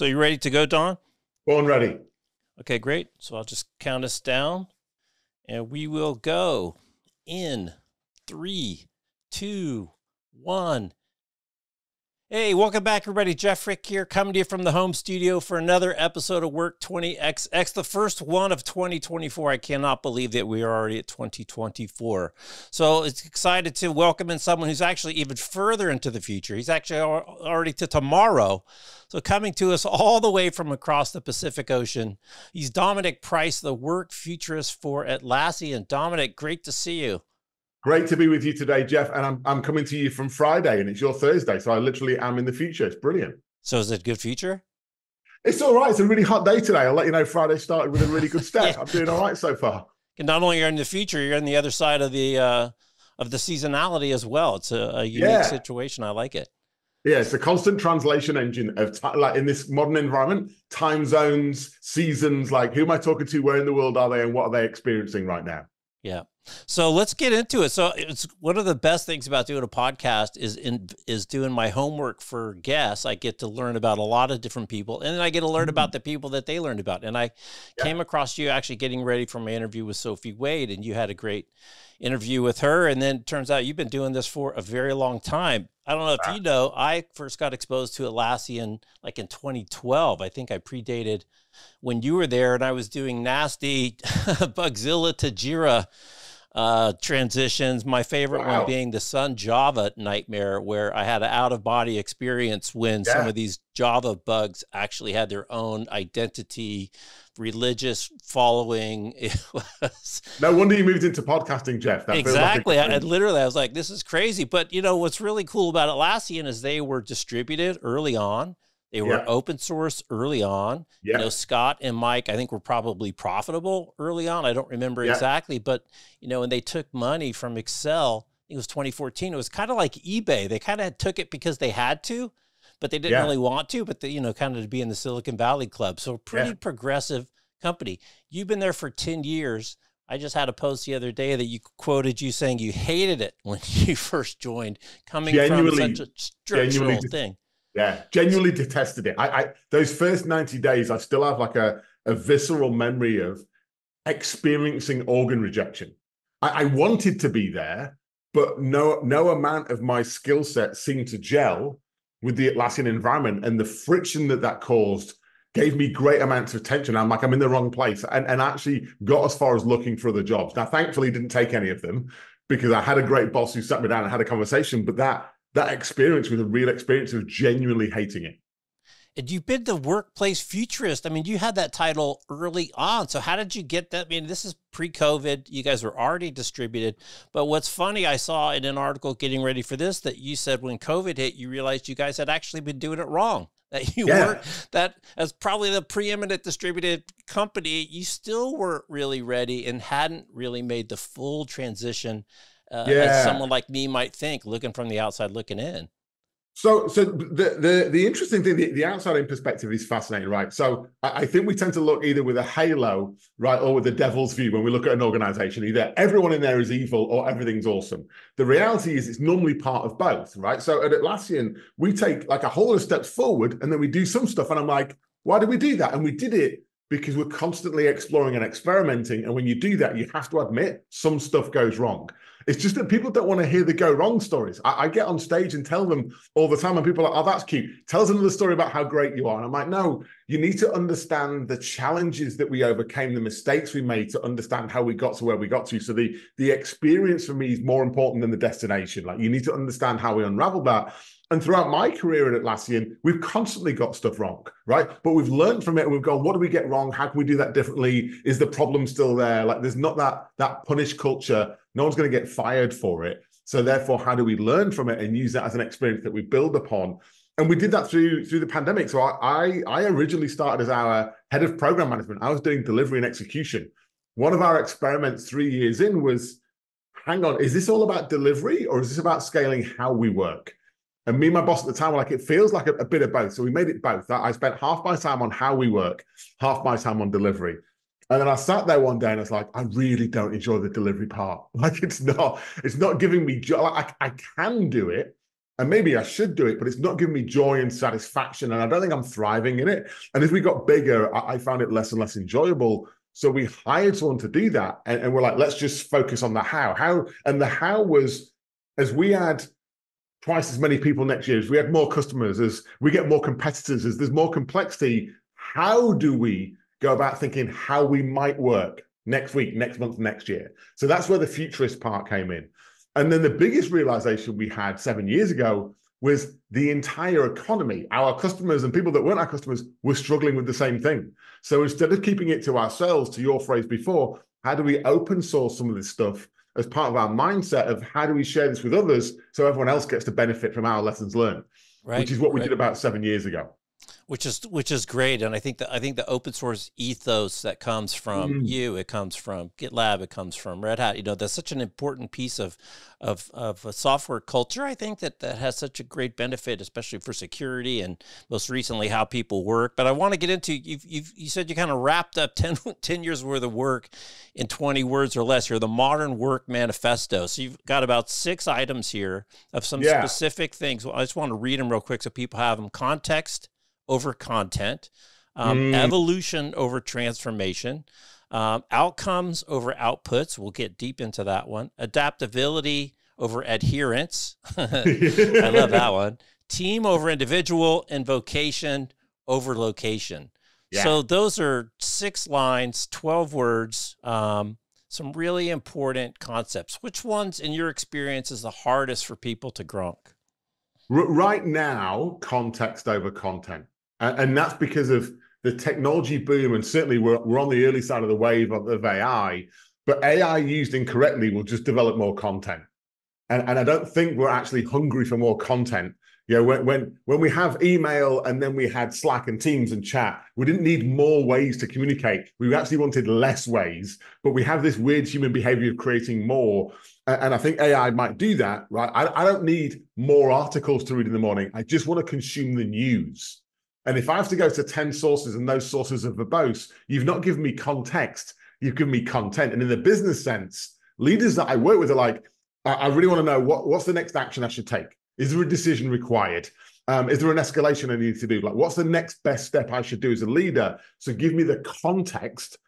So you ready to go, Dom? Born ready. Okay, great. So I'll just count us down and we will go in three, two, one. Hey, welcome back, everybody. Jeff Frick here, coming to you from the home studio for another episode of Work 20XX, the first one of 2024. I cannot believe that we are already at 2024. So it's excited to welcome in someone who's actually even further into the future. He's actually already to tomorrow. So coming to us all the way from across the Pacific Ocean, he's Dominic Price, the work futurist for Atlassian. Dominic, great to see you. Great to be with you today, Jeff. And I'm, I'm coming to you from Friday and it's your Thursday. So I literally am in the future. It's brilliant. So is it a good future? It's all right. It's a really hot day today. I'll let you know Friday started with a really good start. yeah. I'm doing all right so far. And not only are in the future, you're on the other side of the uh, of the seasonality as well. It's a, a unique yeah. situation. I like it. Yeah, it's a constant translation engine of like in this modern environment, time zones, seasons. Like, who am I talking to? Where in the world are they, and what are they experiencing right now? Yeah. So let's get into it. So it's one of the best things about doing a podcast is in is doing my homework for guests. I get to learn about a lot of different people, and then I get to learn about mm. the people that they learned about. And I yeah. came across you actually getting ready for my interview with Sophie Wade, and you had a great interview with her. And then it turns out you've been doing this for a very long time. I don't know if you know, I first got exposed to Atlassian like in 2012. I think I predated when you were there, and I was doing nasty Bugzilla to Jira uh, transitions. My favorite wow. one being the Sun Java nightmare, where I had an out of body experience when yeah. some of these Java bugs actually had their own identity, religious following. It was no wonder you moved into podcasting, Jeff. That exactly. Like I, literally, I was like, "This is crazy." But you know what's really cool about Atlassian is they were distributed early on. They were yeah. open source early on. Yeah. You know, Scott and Mike, I think were probably profitable early on. I don't remember yeah. exactly, but you know, and they took money from Accel. it was 2014. It was kind of like eBay. They kind of took it because they had to, but they didn't yeah. really want to. But they, you know, kind of to be in the Silicon Valley Club. So pretty progressive company. You've been there for 10 years. I just had a post the other day that you quoted you saying you hated it when you first joined, coming genuinely, from such a structural thing. Yeah, genuinely detested it. I, I those first 90 days, I still have like a, a visceral memory of experiencing organ rejection. I, I wanted to be there, but no no amount of my skill set seemed to gel with the Atlassian environment and the friction that that caused gave me great amounts of tension. I'm like, I'm in the wrong place and, and actually got as far as looking for other jobs. Now, thankfully, didn't take any of them because I had a great boss who sat me down and had a conversation, but that that experience was a real experience of genuinely hating it. And you've been the workplace futurist. I mean, you had that title early on. So how did you get that? I mean, this is pre-COVID. You guys were already distributed. But what's funny, I saw in an article getting ready for this that you said when COVID hit, you realized you guys had actually been doing it wrong. That you yeah. weren't that as probably the preeminent distributed company, you still weren't really ready and hadn't really made the full transition uh, yeah. as someone like me might think, looking from the outside looking in. So, so the the the interesting thing, the, the outside in perspective is fascinating, right? So, I, I, think we tend to look either with a halo, right, or with the devil's view when we look at an organization. Either everyone in there is evil or everything's awesome. The reality is, it's normally part of both, right? So, at Atlassian, we take like a whole lot of steps forward, and then we do some stuff, and I'm like, why did we do that? And we did it because we're constantly exploring and experimenting. And when you do that, you have to admit some stuff goes wrong. It's just that people don't want to hear the go wrong stories. I, I, get on stage and tell them all the time, and people are like, oh, that's cute. Tell us another story about how great you are. And I'm like, no, you need to understand the challenges that we overcame, the mistakes we made to understand how we got to where we got to. So the, the experience for me is more important than the destination. Like you need to understand how we unravel that. And throughout my career at Atlassian, we've constantly got stuff wrong, right? But we've learned from it. We've gone, what do we get wrong? How can we do that differently? Is the problem still there? Like, there's not that that punish culture. No one's going to get fired for it. So therefore, how do we learn from it and use that as an experience that we build upon? And we did that through through the pandemic. So I I originally started as our head of program management. I was doing delivery and execution. One of our experiments three years in was, hang on, is this all about delivery or is this about scaling how we work? And me and my boss at the time were like, it feels like a, a bit of both. So we made it both. I spent half my time on how we work, half my time on delivery. And then I sat there one day and I was like, I really don't enjoy the delivery part. Like it's not, it's not giving me joy. Like I, I can do it. and maybe I should do it, but it's not giving me joy and satisfaction. And I don't think I'm thriving in it. And as we got bigger, I, I found it less and less enjoyable. So we hired someone to do that. And, and we're like, let's just focus on the how. How and the how was as we had twice as many people next year, as we had more customers, as we get more competitors, as there's more complexity, how do we go about thinking how we might work next week, next month, next year? So that's where the futurist part came in. And then the biggest realization we had seven years ago was the entire economy, our customers and people that weren't our customers were struggling with the same thing. So instead of keeping it to ourselves, to your phrase before, how do we open source some of this stuff as part of our mindset of how do we share this with others so everyone else gets to benefit from our lessons learned, right, which is what we right. did about seven years ago which is which is great and i think that i think the open source ethos that comes from mm. you it comes from gitlab it comes from red hat you know that's such an important piece of of of a software culture i think that that has such a great benefit especially for security and most recently how people work but i want to get into you've, you've you said you kind of wrapped up 10, 10 years worth of work in 20 words or less you're the modern work manifesto so you've got about six items here of some yeah. specific things well, i just want to read them real quick so people have them context over content, um, mm. evolution over transformation, um, outcomes over outputs. We'll get deep into that one. Adaptability over adherence. I love that one. Team over individual and vocation over location. Yeah. So those are six lines, 12 words, um, some really important concepts. Which ones, in your experience, is the hardest for people to grok? Right now, context over content and, that's because of the technology boom. And certainly, we're we're on the early side of the wave of, of AI. But AI used incorrectly will just develop more content. And, and I don't think we're actually hungry for more content. You know, when, when when we have email and then we had Slack and Teams and chat, we didn't need more ways to communicate. We actually wanted less ways, but we have this weird human behavior of creating more. And I think AI might do that, right? I, I don't need more articles to read in the morning. I just want to consume the news. And if I have to go to 10 sources and those sources are verbose, you've not given me context, you've given me content. And in the business sense, leaders that I work with are like, I, I really want to know what, what's the next action I should take? Is there a decision required? Um, is there an escalation I need to do? Like, what's the next best step I should do as a leader? So give me the context.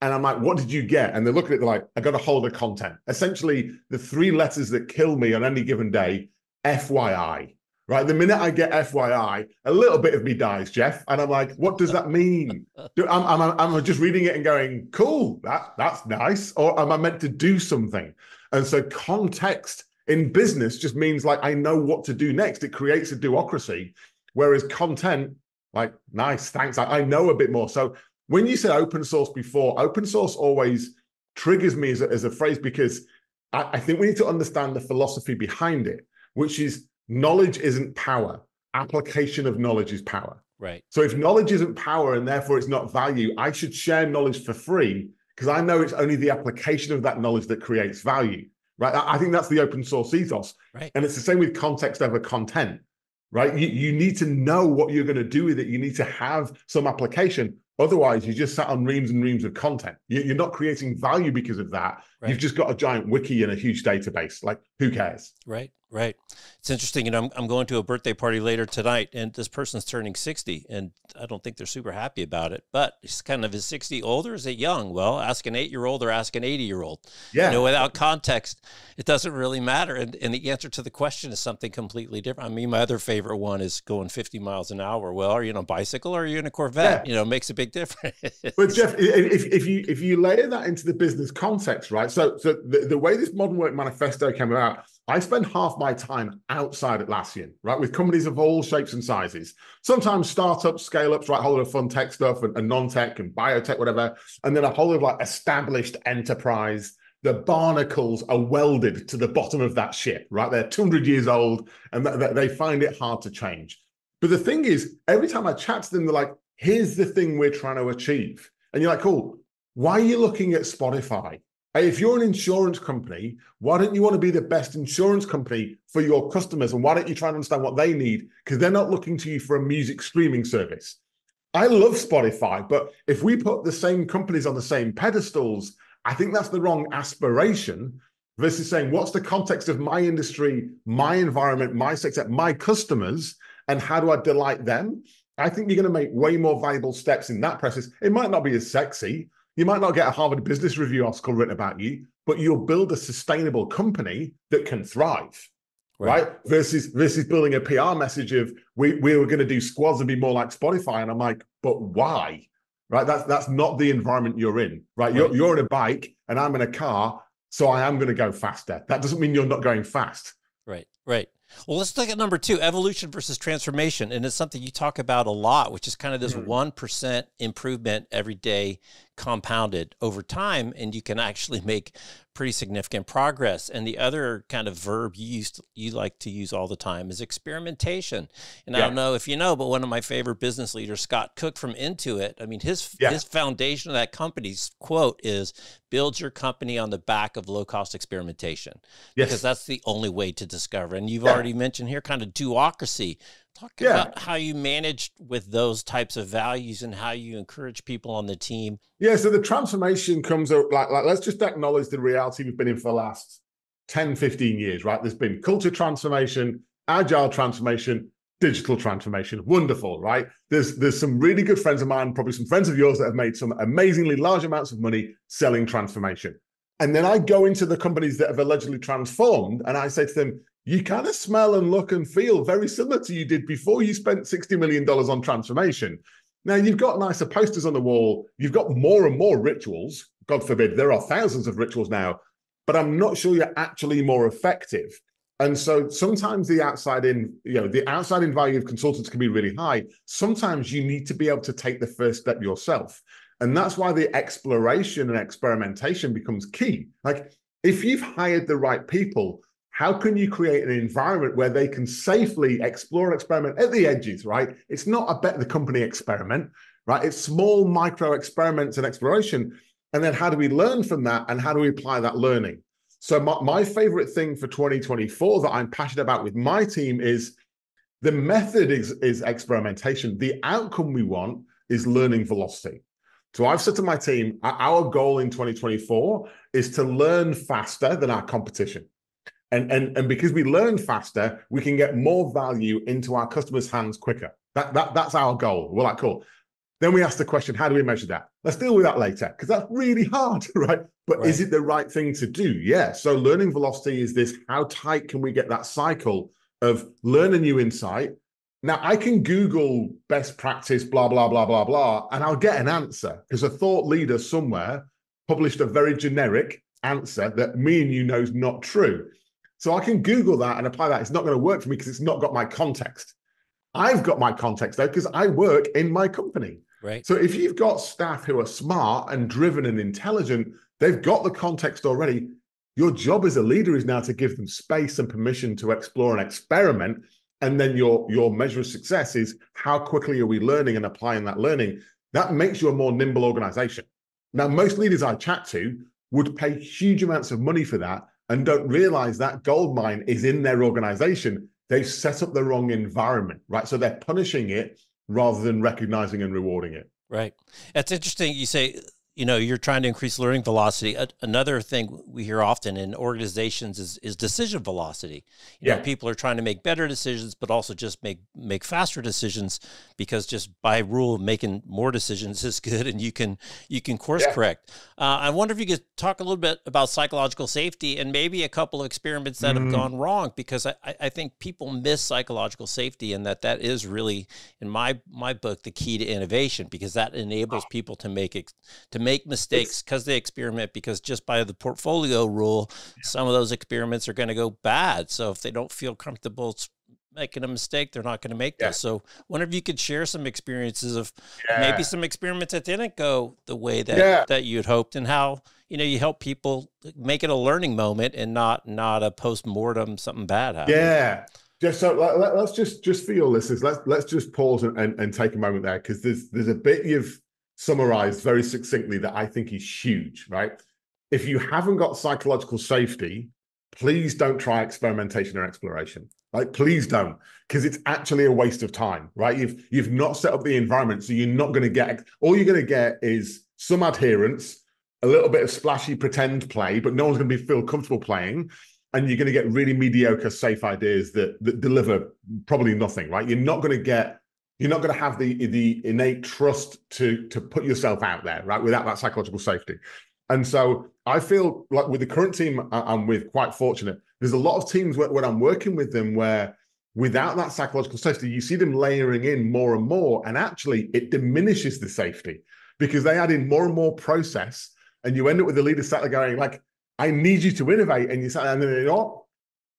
And I'm like, what did you get? And they're looking at it, like, I got a hold of content. Essentially, the three letters that kill me on any given day, FYI right? The minute I get FYI, a little bit of me dies, Jeff, and I'm like, what does that mean? Do, I'm, I'm, I'm just reading it and going, cool, that that's nice, or am I meant to do something? And so context in business just means like I know what to do next. It creates a do-ocracy, whereas content, like, nice, thanks, I, I know a bit more. So when you said open source before, open source always triggers me as a, as a phrase because I, I think we need to understand the philosophy behind it, which is knowledge isn't power. Application of knowledge is power. Right. So if knowledge isn't power and therefore it's not value, I should share knowledge for free because I know it's only the application of that knowledge that creates value. Right. I think that's the open source ethos. Right. And it's the same with context over content. Right. You, you need to know what you're going to do with it. You need to have some application. Otherwise, you just sat on reams and reams of content. You're not creating value because of that. Right. You've just got a giant wiki and a huge database. Like, who cares? Right. Right. It's interesting. You know, I'm, I'm going to a birthday party later tonight, and this person's turning 60, and I don't think they're super happy about it. But it's kind of is 60 older? is it young? Well, ask an eight year old or ask an 80 year old. Yeah. You know, without context, it doesn't really matter. And, and the answer to the question is something completely different. I mean, my other favorite one is going 50 miles an hour. Well, are you on a bicycle or are you in a Corvette? Yeah. You know, makes a big difference. but Jeff, if, if you if you layer that into the business context, right? So so the, the way this modern work manifesto came about I spend half my time outside Atlassian, right, with companies of all shapes and sizes. Sometimes startups, scale ups, right, whole lot of fun tech stuff and, and non tech and biotech, whatever. And then a whole lot of like established enterprise. The barnacles are welded to the bottom of that ship, right? They're 200 years old and th- th- they find it hard to change. But the thing is, every time I chat to them, they're like, here's the thing we're trying to achieve. And you're like, cool. Why are you looking at Spotify? If you're an insurance company, why don't you want to be the best insurance company for your customers? And why don't you try and understand what they need? Because they're not looking to you for a music streaming service. I love Spotify, but if we put the same companies on the same pedestals, I think that's the wrong aspiration. versus saying, what's the context of my industry, my environment, my sector, my customers, and how do I delight them? I think you're going to make way more valuable steps in that process. It might not be as sexy. You might not get a Harvard Business Review article written about you, but you'll build a sustainable company that can thrive. Right. right. Versus versus building a PR message of we we were going to do squads and be more like Spotify. And I'm like, but why? Right. That's that's not the environment you're in. Right. You're you're in a bike and I'm in a car. So I am going to go faster. That doesn't mean you're not going fast. Right. Right. Well, let's look at number two evolution versus transformation. And it's something you talk about a lot, which is kind of this mm-hmm. 1% improvement every day compounded over time. And you can actually make pretty significant progress. And the other kind of verb you used you like to use all the time is experimentation. And yeah. I don't know if you know, but one of my favorite business leaders, Scott Cook from Intuit, I mean his yeah. his foundation of that company's quote is build your company on the back of low cost experimentation. Yes. Because that's the only way to discover. And you've yeah. already mentioned here kind of do-ocracy. Talk yeah. about how you managed with those types of values and how you encourage people on the team. Yeah, so the transformation comes up like, like let's just acknowledge the reality we've been in for the last 10, 15 years, right? There's been culture transformation, agile transformation, digital transformation. Wonderful, right? There's there's some really good friends of mine, probably some friends of yours that have made some amazingly large amounts of money selling transformation. And then I go into the companies that have allegedly transformed and I say to them, you kind of smell and look and feel very similar to you did before you spent $60 million on transformation. Now, you've got nicer posters on the wall. You've got more and more rituals. God forbid, there are thousands of rituals now, but I'm not sure you're actually more effective. And so sometimes the outside in, you know, the outside in value of consultants can be really high. Sometimes you need to be able to take the first step yourself. And that's why the exploration and experimentation becomes key. Like if you've hired the right people, how can you create an environment where they can safely explore and experiment at the edges, right? It's not a bet the company experiment, right? It's small micro experiments and exploration. And then how do we learn from that and how do we apply that learning? So my, my favorite thing for 2024 that I'm passionate about with my team is the method is, is experimentation. The outcome we want is learning velocity. So I've said to my team, our goal in 2024 is to learn faster than our competition. And, and, and because we learn faster, we can get more value into our customers' hands quicker. That, that, that's our goal. We're like, cool. Then we ask the question, how do we measure that? Let's deal with that later, because that's really hard, right? But right. is it the right thing to do? Yeah. So learning velocity is this, how tight can we get that cycle of learn a new insight? Now I can Google best practice, blah, blah, blah, blah, blah, and I'll get an answer because a thought leader somewhere published a very generic answer that me and you know is not true. So I can Google that and apply that. It's not going to work for me because it's not got my context. I've got my context though because I work in my company. Right. So if you've got staff who are smart and driven and intelligent, they've got the context already. Your job as a leader is now to give them space and permission to explore and experiment. And then your, your measure of success is how quickly are we learning and applying that learning? That makes you a more nimble organization. Now, most leaders I chat to would pay huge amounts of money for that and don't realize that gold mine is in their organization. They've set up the wrong environment, right? So they're punishing it rather than recognizing and rewarding it. Right. That's interesting. You say you know you're trying to increase learning velocity another thing we hear often in organizations is, is decision velocity you yeah. know people are trying to make better decisions but also just make make faster decisions because just by rule making more decisions is good and you can you can course yeah. correct uh, i wonder if you could talk a little bit about psychological safety and maybe a couple of experiments that mm. have gone wrong because I, I think people miss psychological safety and that that is really in my my book the key to innovation because that enables people to make to make mistakes because they experiment because just by the portfolio rule some of those experiments are going to go bad so if they don't feel comfortable making a mistake they're not going to make yeah. this so wonder if you could share some experiences of yeah. maybe some experiments that didn't go the way that yeah. that you'd hoped and how you know you help people make it a learning moment and not not a post-mortem something bad happen. yeah just so let, us just just for your listeners let's let's just pause and, and, and take a moment there because there's there's a bit you've summarized very succinctly that I think is huge, right? If you haven't got psychological safety, please don't try experimentation or exploration. Like, please don't, because it's actually a waste of time, right? You've you've not set up the environment, so you're not going to get all you're going to get is some adherence, a little bit of splashy pretend play, but no one's going to be feel comfortable playing. And you're going to get really mediocre, safe ideas that that deliver probably nothing, right? You're not going to get, you're not going to have the the innate trust to to put yourself out there, right? Without that psychological safety. And so I feel like with the current team I'm with, quite fortunate. There's a lot of teams where, when I'm working with them where without that psychological safety, you see them layering in more and more, and actually it diminishes the safety because they add in more and more process and you end up with the leader sat there going like, I need you to innovate. And you say, and then you know oh,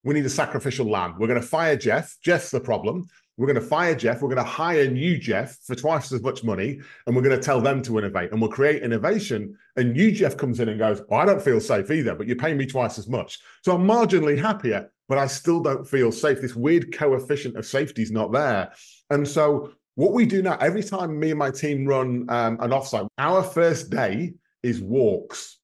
We need a sacrificial lamb. We're going to fire Jeff. Jeff's the problem. We're going to fire Jeff. We're going to hire new Jeff for twice as much money, and we're going to tell them to innovate. And we'll create innovation. And new Jeff comes in and goes, oh, I don't feel safe either, but you're paying me twice as much. So I'm marginally happier, but I still don't feel safe. This weird coefficient of safety is not there. And so what we do now, every time me and my team run um, an offsite, our first day is walks.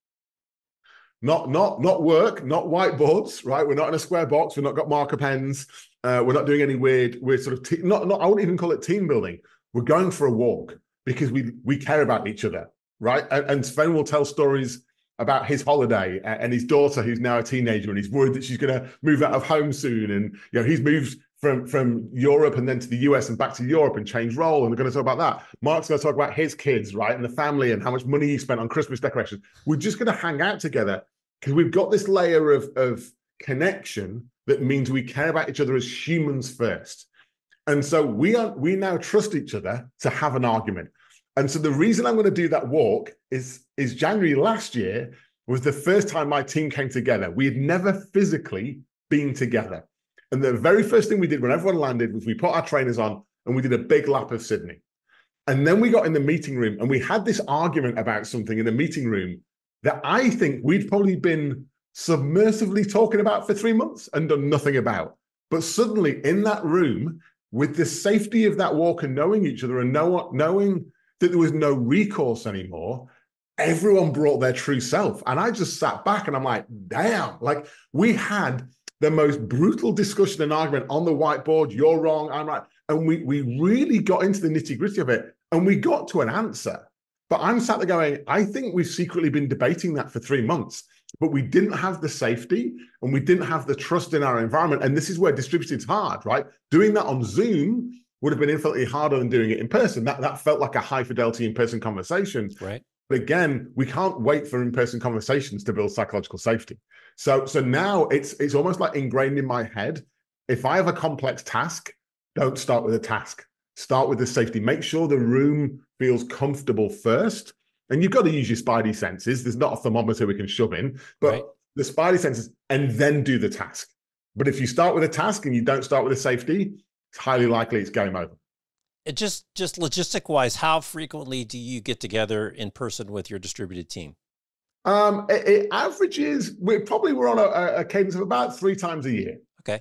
Not not not work, not whiteboards, right? We're not in a square box. We've not got marker pens. Uh, we're not doing any weird, we're sort of te- not not. I wouldn't even call it team building. We're going for a walk because we we care about each other, right? And, and Sven will tell stories about his holiday and his daughter, who's now a teenager, and he's worried that she's going to move out of home soon. And you know, he's moved from from Europe and then to the US and back to Europe and change role. And we're going to talk about that. Mark's going to talk about his kids, right, and the family and how much money he spent on Christmas decorations. We're just going to hang out together because we've got this layer of of connection that means we care about each other as humans first. And so we are we now trust each other to have an argument. And so the reason I'm going to do that walk is is January last year was the first time my team came together. We had never physically been together. And the very first thing we did when everyone landed was we put our trainers on and we did a big lap of Sydney. And then we got in the meeting room and we had this argument about something in the meeting room that I think we'd probably been submersively talking about for three months and done nothing about. But suddenly in that room, with the safety of that walk and knowing each other and know, knowing that there was no recourse anymore, everyone brought their true self. And I just sat back and I'm like, damn, like we had the most brutal discussion and argument on the whiteboard. You're wrong, I'm right. And we we really got into the nitty gritty of it and we got to an answer. But I'm sat there going, I think we've secretly been debating that for three months, but we didn't have the safety and we didn't have the trust in our environment. And this is where distributed is hard, right? Doing that on Zoom would have been infinitely harder than doing it in person. That that felt like a high fidelity in person conversation. Right. But again, we can't wait for in person conversations to build psychological safety. So so now it's it's almost like ingrained in my head. If I have a complex task, don't start with a task. Start with the safety. Make sure the room feels comfortable first. And you've got to use your spidey senses. There's not a thermometer we can shove in, but right. the spidey senses, and then do the task. But if you start with a task and you don't start with a safety, it's highly likely it's game over. It just just logistic wise, how frequently do you get together in person with your distributed team? Um, it, it averages. We probably we're on a, a cadence of about three times a year. Okay.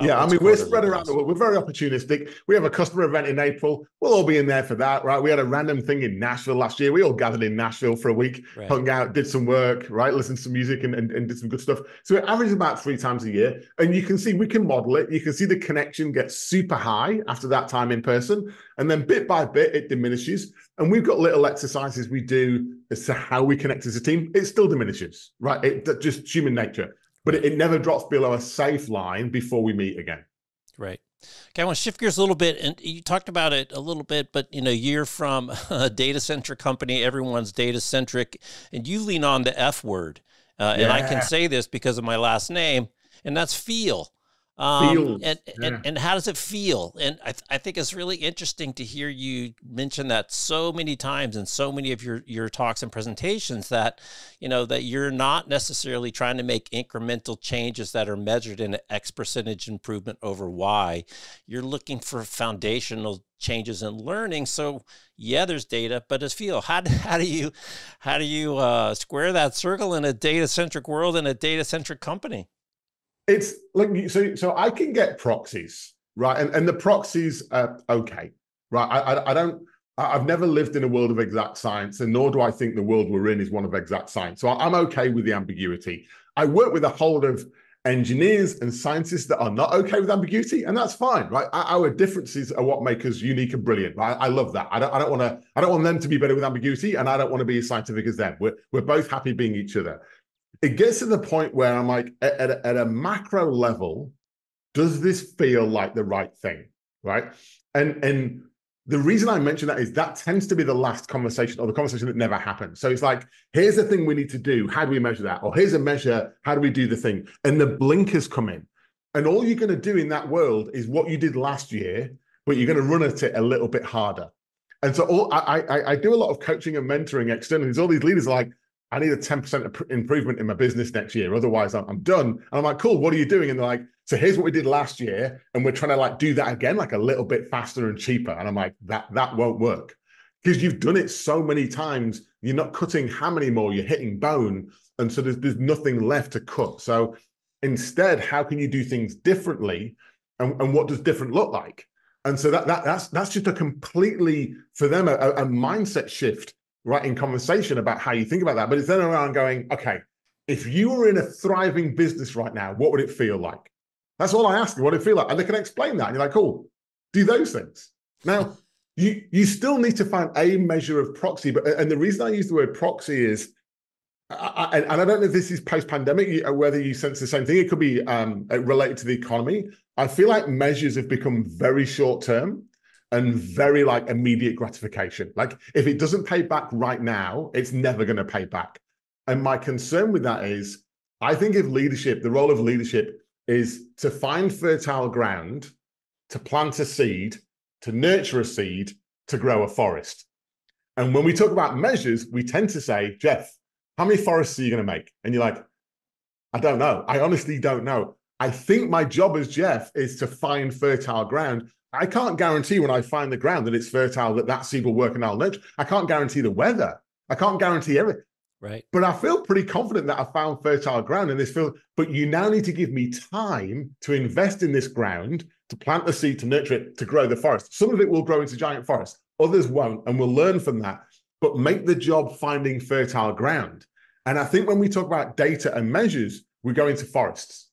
Yeah, I mean, we're spread around the world. We're very opportunistic. We have a customer event in April. We'll all be in there for that, right? We had a random thing in Nashville last year. We all gathered in Nashville for a week, right. hung out, did some work, right? Listened to some music and, and, and did some good stuff. So it averages about three times a year. And you can see, we can model it. You can see the connection gets super high after that time in person. And then bit by bit, it diminishes. And we've got little exercises we do as to how we connect as a team. It still diminishes, right? It just human nature but it, it never drops below a safe line before we meet again. Right. Okay, I want to shift gears a little bit, and you talked about it a little bit, but you know, you're from a data centric company. Everyone's data centric, and you lean on the F word, uh, yeah. and I can say this because of my last name, and that's feel. Um, and, yeah. and and how does it feel? And I, th- I think it's really interesting to hear you mention that so many times in so many of your your talks and presentations that you know that you're not necessarily trying to make incremental changes that are measured in X percentage improvement over Y. You're looking for foundational changes in learning. So yeah, there's data, but it's feel. How do, how do you how do you uh, square that circle in a data centric world in a data centric company? It's like so so i can get proxies right and, and the proxies are okay right I, I, I don't i've never lived in a world of exact science and nor do i think the world we're in is one of exact science so i'm okay with the ambiguity i work with a whole of engineers and scientists that are not okay with ambiguity, and that's fine, right? Our differences are what make us unique and brilliant, right? I love that. I don't, I don't want to, I don't want them to be better with ambiguity, and I don't want to be as scientific as them. We're, we're both happy being each other. It gets to the point where I'm like, at, at, a, at a macro level, does this feel like the right thing, right? And and the reason I mention that is that tends to be the last conversation or the conversation that never happens. So it's like, here's the thing we need to do. How do we measure that? Or here's a measure. How do we do the thing? And the blinkers come in. And all you're going to do in that world is what you did last year, but you're going to run at it a little bit harder. And so all, I, I, I do a lot of coaching and mentoring externally. All these leaders are like, I need a 10% improvement in my business next year. Otherwise, I'm, I'm done. And I'm like, cool, what are you doing? And they're like, so here's what we did last year. And we're trying to like do that again, like a little bit faster and cheaper. And I'm like, that that won't work. Because you've done it so many times, you're not cutting ham anymore, you're hitting bone. And so there's, there's nothing left to cut. So instead, how can you do things differently? And, and what does different look like? And so that, that that's that's just a completely for them a, a mindset shift right in conversation about how you think about that. But it's then around going, okay, if you were in a thriving business right now, what would it feel like? That's all I ask you. What it feel like? And they can explain that. And you're like, cool, do those things. Now, you you still need to find a measure of proxy. But and the reason I use the word proxy is, I, and I don't know if this is post-pandemic, whether you sense the same thing. It could be um, related to the economy. I feel like measures have become very short-term and very like immediate gratification. Like if it doesn't pay back right now, it's never going to pay back. And my concern with that is, I think if leadership, the role of leadership is to find fertile ground, to plant a seed, to nurture a seed, to grow a forest. And when we talk about measures, we tend to say, Jeff, how many forests are you going to make? And you're like, I don't know. I honestly don't know. I think my job as Jeff is to find fertile ground. I can't guarantee when I find the ground that it's fertile that that seed will work and I'll nurture. I can't guarantee the weather. I can't guarantee everything. Right. But I feel pretty confident that I found fertile ground in this field. But you now need to give me time to invest in this ground, to plant the seed, to nurture it, to grow the forest. Some of it will grow into giant forests, others won't, and we'll learn from that. But make the job finding fertile ground. And I think when we talk about data and measures, we go into forests.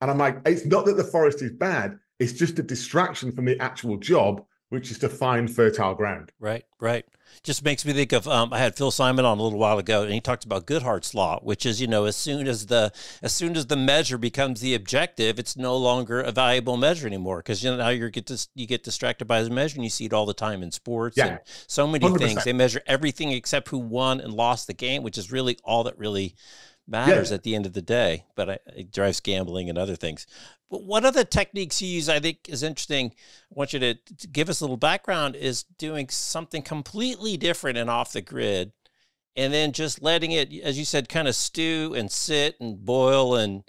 And I'm like, it's not that the forest is bad, it's just a distraction from the actual job, which is to find fertile ground. Right, right. Just makes me think of um, I had Phil Simon on a little while ago, and he talked about Goodhart's law, which is you know as soon as the as soon as the measure becomes the objective, it's no longer a valuable measure anymore because you know now you get to you get distracted by the measure, and you see it all the time in sports yeah. and so many 100%. things. They measure everything except who won and lost the game, which is really all that really matters yeah. at the end of the day, but I, it drives gambling and other things. But one of the techniques you use, I think, is interesting. I want you to, to give us a little background. Is doing something completely different and off the grid, and then just letting it, as you said, kind of stew and sit and boil and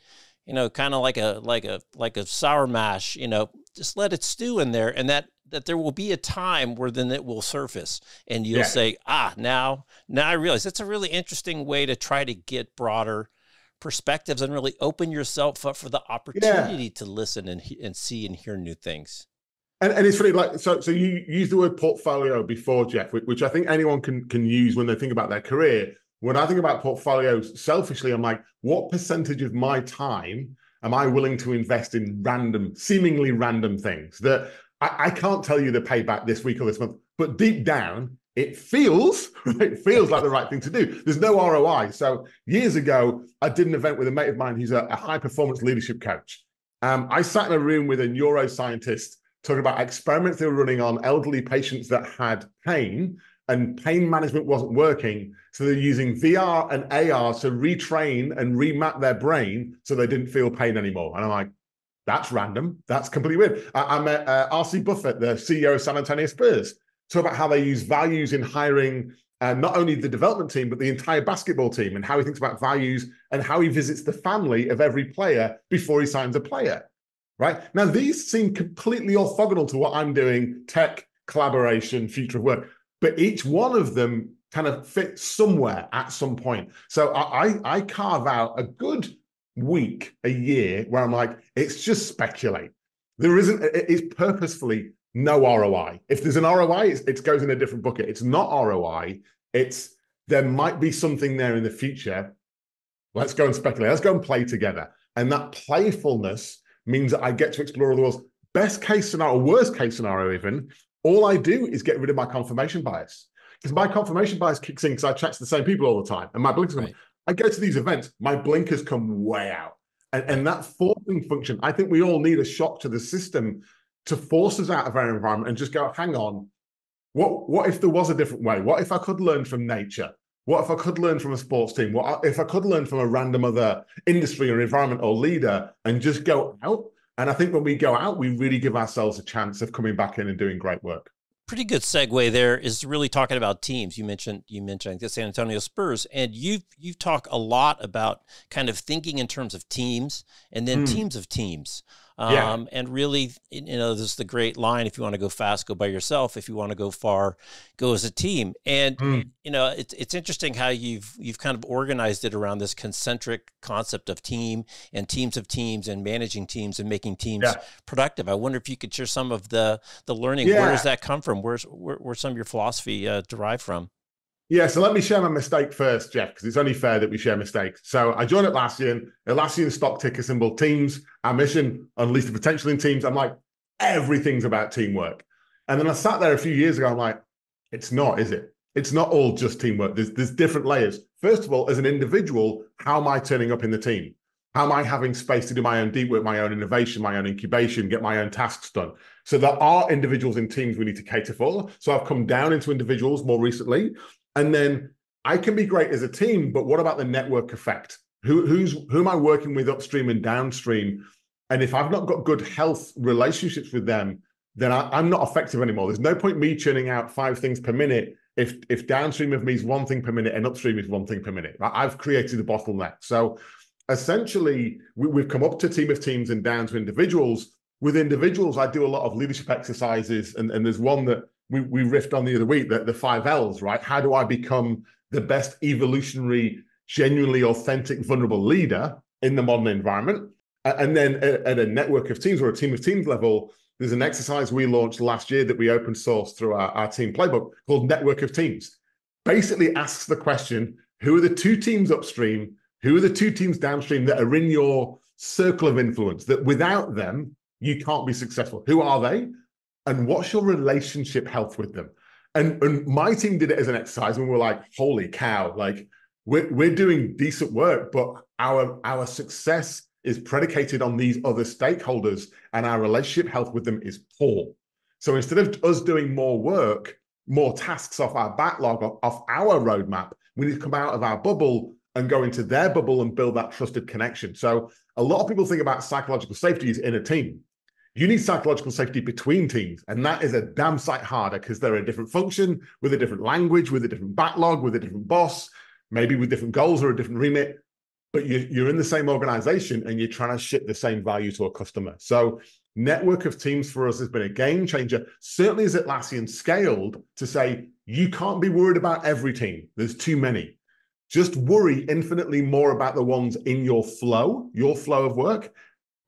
you know, kind of like a like a like a sour mash. You know, just let it stew in there, and that that there will be a time where then it will surface and you'll yeah. say, ah, now, now I realize that's a really interesting way to try to get broader perspectives and really open yourself up for the opportunity yeah. to listen and, and see and hear new things. And, and it's funny, like so. So you use the word portfolio before, Jeff, which I think anyone can can use when they think about their career. When I think about portfolios, selfishly, I'm like, what percentage of my time am I willing to invest in random, seemingly random things that I, I can't tell you the payback this week or this month, but deep down, it feels it feels like the right thing to do. There's no ROI. So years ago, I did an event with a mate of mine who's a, a high performance leadership coach. Um, I sat in a room with a neuroscientist talking about experiments they were running on elderly patients that had pain and pain management wasn't working. So they're using VR and AR to retrain and remap their brain so they didn't feel pain anymore. And I'm like, that's random. That's completely weird. I, I met uh, RC Buford, the CEO of San Antonio Spurs, talk about how they use values in hiring uh, not only the development team, but the entire basketball team and how he thinks about values and how he visits the family of every player before he signs a player. Right now, these seem completely orthogonal to what I'm doing tech, collaboration, future of work, but each one of them kind of fits somewhere at some point. So I, I carve out a good week, a year where I'm like, it's just speculate. There isn't, it's purposefully no ROI. If there's an ROI, it goes in a different bucket. It's not ROI. It's there might be something there in the future. Let's go and speculate. Let's go and play together. And that playfulness means that I get to explore the world's best case scenario, worst case scenario, even. All I do is get rid of my confirmation bias because my confirmation bias kicks in because I chat to the same people all the time, and my blinkers. Right. I go to these events, my blinkers come way out, and, and that forcing function. I think we all need a shock to the system to force us out of our environment and just go, hang on, what what if there was a different way? What if I could learn from nature? What if I could learn from a sports team? What if I could learn from a random other industry or environment or leader and just go out? And I think when we go out, we really give ourselves a chance of coming back in and doing great work pretty good segue there is really talking about teams. You mentioned you mentioned the San Antonio Spurs, and you've you've talked a lot about kind of thinking in terms of teams and then mm. teams of teams. Um, yeah. And really, you know, this is the great line: if you want to go fast, go by yourself. If you want to go far, go as a team. And mm. you know, it's it's interesting how you've you've kind of organized it around this concentric concept of team and teams of teams and managing teams and making teams yeah. productive. I wonder if you could share some of the the learning. Yeah. Where does that come from? Where's where, where's some of your philosophy uh, derived from? Yeah, so let me share my mistake first, Jeff, because it's only fair that we share mistakes. So I joined Atlassian, Atlassian stock ticker symbol teams, our mission, unleash the potential in teams. I'm like, everything's about teamwork. And then I sat there a few years ago, I'm like, it's not, is it? It's not all just teamwork. There's, there's different layers. First of all, as an individual, how am I turning up in the team? How am I having space to do my own deep work, my own innovation, my own incubation, get my own tasks done? So there are individuals in teams we need to cater for. So I've come down into individuals more recently. And then I can be great as a team, but what about the network effect? Who, who's who am I working with upstream and downstream? And if I've not got good health relationships with them, then I, am not effective anymore. There's no point me churning out five things per minute if if downstream of me is one thing per minute and upstream is one thing per minute. I've created a bottleneck. So essentially, we, have come up to team of teams and down to individuals. With individuals, I do a lot of leadership exercises, and, and there's one that we, we riffed on the other week, the, the five L's, right? How do I become the best evolutionary, genuinely authentic, vulnerable leader in the modern environment? And then at a network of teams or a team of teams level, there's an exercise we launched last year that we open sourced through our, our team playbook called Network of Teams. Basically asks the question, who are the two teams upstream? Who are the two teams downstream that are in your circle of influence that without them, you can't be successful? Who are they? And what's your relationship health with them? And, and my team did it as an exercise and we are like, holy cow, like we're, we're doing decent work, but our, our success is predicated on these other stakeholders and our relationship health with them is poor. So instead of us doing more work, more tasks off our backlog, off our roadmap, we need to come out of our bubble and go into their bubble and build that trusted connection. So a lot of people think about psychological safety as in a team. You need psychological safety between teams, and that is a damn sight harder because they're a different function with a different language, with a different backlog, with a different boss, maybe with different goals or a different remit. But you're in the same organization and you're trying to ship the same value to a customer. So, network of teams for us has been a game changer. Certainly, as Atlassian scaled to say you can't be worried about every team. There's too many. Just worry infinitely more about the ones in your flow, your flow of work,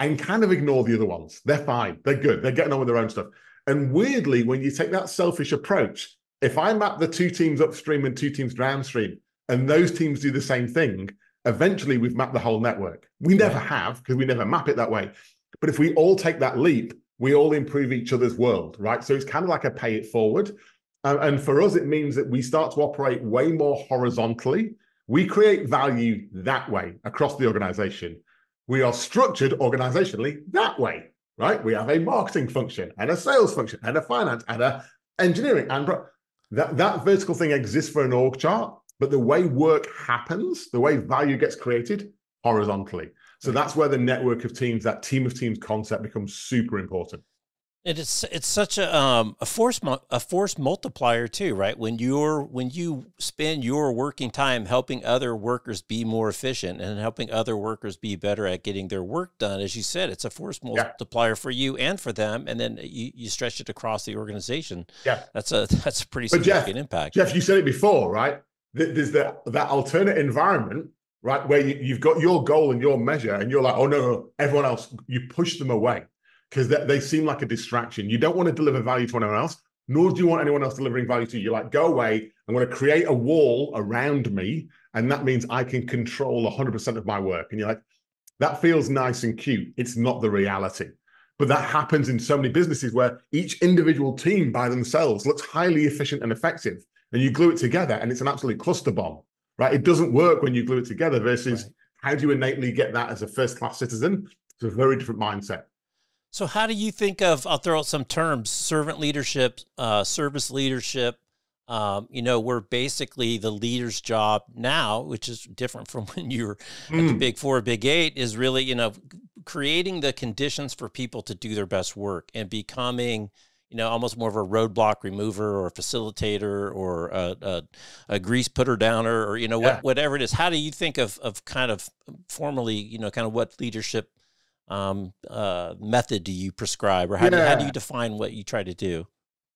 and kind of ignore the other ones. They're fine. They're good. They're getting on with their own stuff. And weirdly, when you take that selfish approach, if I map the two teams upstream and two teams downstream, and those teams do the same thing, eventually we've mapped the whole network. We never have because we never map it that way. But if we all take that leap, we all improve each other's world, right? So it's kind of like a pay it forward. and for us, it means that we start to operate way more horizontally. We create value that way across the organization we are structured organizationally that way, right? We have a marketing function and a sales function and a finance and a engineering and that that vertical thing exists for an org chart, but the way work happens, the way value gets created horizontally. So that's where the network of teams, that team of teams concept becomes super important. And it's it's such a um, a force a force multiplier too, right? When you're when you spend your working time helping other workers be more efficient and helping other workers be better at getting their work done, as you said, it's a force multiplier yeah. for you and for them, and then you, you stretch it across the organization. Yeah, that's a that's a pretty but significant Jeff, impact. Jeff, you said it before, right? There's that that alternate environment, right, where you, you've got your goal and your measure, and you're like, oh no, no, everyone else, you push them away because they, they seem like a distraction. You don't want to deliver value to anyone else, nor do you want anyone else delivering value to you. You're like, go away. I'm going to create a wall around me. And that means I can control 100% of my work. And you're like, That feels nice and cute. It's not the reality. But that happens in so many businesses where each individual team by themselves looks highly efficient and effective. And you glue it together and it's an absolute cluster bomb, right? It doesn't work when you glue it together versus right. how do you innately get that as a first class citizen? It's a very different mindset. So, how do you think of? I'll throw out some terms: servant leadership, uh, service leadership. Um, you know, where basically the leader's job now, which is different from when you were mm. at the hmm. Big Four, Big Eight, is really you know creating the conditions for people to do their best work and becoming you know, almost more of a roadblock remover or a facilitator or a, a, a grease putter downer or, you know, yeah. what, whatever it is. How do you think of, of kind of formally, you know, kind of what leadership um, uh, method do you prescribe, or how, yeah. do, how do you define what you try to do?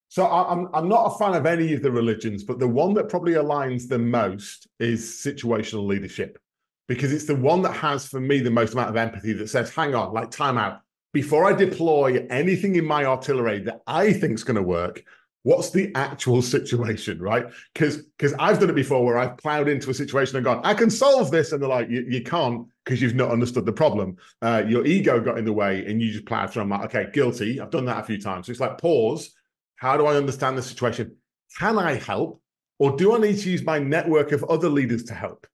So I'm I'm not a fan of any of the religions, but the one that probably aligns the most is situational leadership, because it's the one that has for me the most amount of empathy. That says, "Hang on, like time out. Before I deploy anything in my artillery that I think is going to work, what's the actual situation, right? Because because I've done it before where I've plowed into a situation and gone, I can solve this, and they're like, you, you can't because you've not understood the problem. Uh, your ego got in the way, and you just plowed through. I'm like, okay, guilty. I've done that a few times. So it's like pause. How do I understand the situation? Can I help, or do I need to use my network of other leaders to help?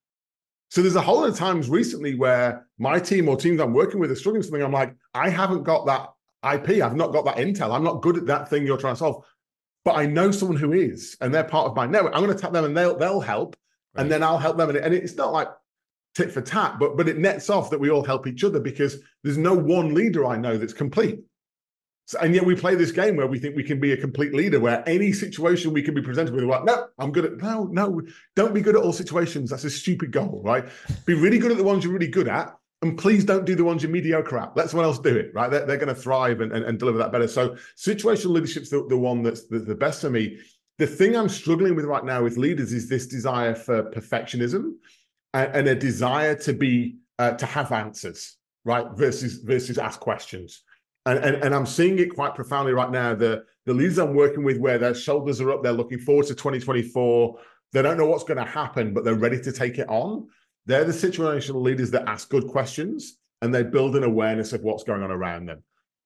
So there's a whole lot of times recently where my team or teams I'm working with are struggling with something. I'm like, I haven't got that IP. I've not got that intel. I'm not good at that thing you're trying to solve but I know someone who is, and they're part of my network. I'm going to tap them, and they'll they'll help, right. and then I'll help them. And, it, and it's not like tit for tat, but but it nets off that we all help each other because there's no one leader I know that's complete. So, and yet we play this game where we think we can be a complete leader, where any situation we can be presented with, like, no, I'm good at no, no, don't be good at all situations. That's a stupid goal, right? be really good at the ones you're really good at, and please don't do the ones you're mediocre at. Let someone else do it, right? They're, they're going to thrive and, and, and, deliver that better. So situational leadership's the, the one that's the, the best for me. The thing I'm struggling with right now with leaders is this desire for perfectionism and, and a desire to be uh, to have answers, right? Versus versus ask questions. And, and, and I'm seeing it quite profoundly right now. The the leaders I'm working with, where their shoulders are up, they're looking forward to 2024. They don't know what's going to happen, but they're ready to take it on. They're the situational leaders that ask good questions and they build an awareness of what's going on around them.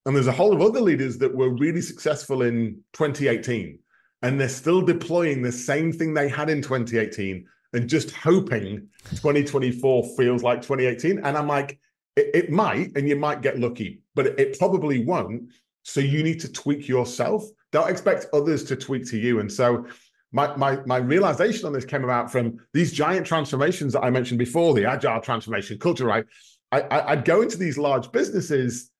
And there's a whole of other leaders that were really successful in 2018 and they're still deploying the same thing they had in 2018 and just hoping 2024 feels like 2018. And I'm like, it, it might, and you might get lucky, but it, it probably won't. So you need to tweak yourself. Don't expect others to tweak to you. And so my, my, my realization on this came about from these giant transformations that I mentioned before, the agile transformation culture, right? I, I, I'd go into these large businesses,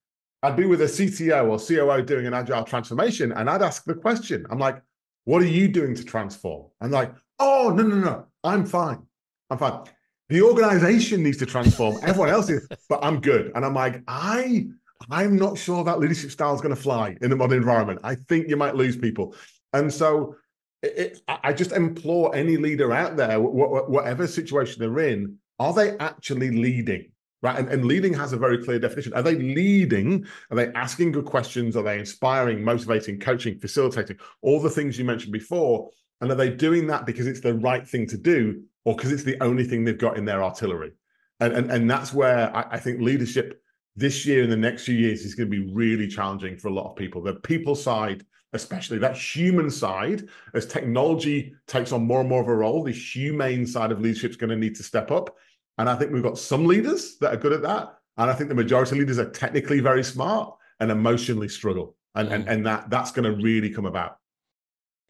I'd be with a CTO or COO doing an agile transformation, and I'd ask the question, I'm like, what are you doing to transform? And like, oh, no, no, no, I'm fine. I'm fine. The organization needs to transform. Everyone else is, but I'm good. And I'm like, I, I'm not sure that leadership style is going to fly in the modern environment. I think you might lose people. And so it, I just implore any leader out there, whatever situation they're in, are they actually leading? Right. And, and leading has a very clear definition. Are they leading? Are they asking good questions? Are they inspiring, motivating, coaching, facilitating, all the things you mentioned before? And are they doing that because it's the right thing to do or because it's the only thing they've got in their artillery? And, and, and that's where I, I think leadership this year and the next few years is going to be really challenging for a lot of people. The people side especially that human side, as technology takes on more and more of a role, the humane side of leadership is going to need to step up. And I think we've got some leaders that are good at that. And I think the majority of leaders are technically very smart and emotionally struggle. And, mm. and, and that that's going to really come about.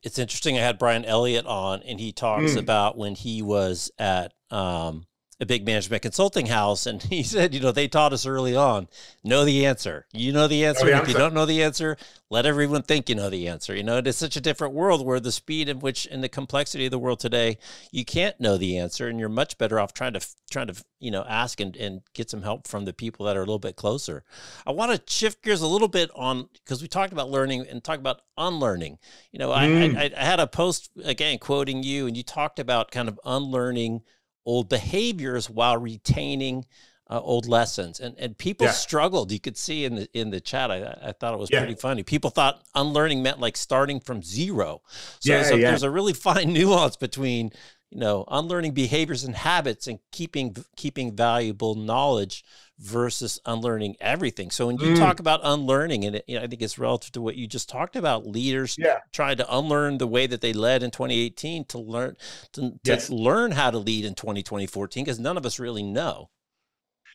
It's interesting. I had Brian Elliott on, and he talks mm. about when he was at um, a big management consulting house and he said you know they taught us early on know the answer. You know the answer. Know the if answer. you don't know the answer let everyone think you know the answer. You know it's such a different world where the speed in which and the complexity of the world today you can't know the answer and you're much better off trying to trying to you know ask and, and get some help from the people that are a little bit closer. I want to shift gears a little bit on because we talked about learning and talk about unlearning. You know mm. I, I, I had a post again quoting you and you talked about kind of unlearning old behaviors while retaining uh, old lessons. And and people yeah. struggled. You could see in the in the chat i, I thought it was yeah. pretty funny. People thought unlearning meant like starting from zero. So yeah, there's, a, there's a really fine nuance between you know unlearning behaviors and habits and keeping keeping valuable knowledge versus unlearning everything. So when you mm. talk about unlearning, and it, you know, I think it's relative to what you just talked about, leaders yeah. trying to unlearn the way that they led in 2018 to learn to, yes. to learn how to lead in 2014 because none of us really know.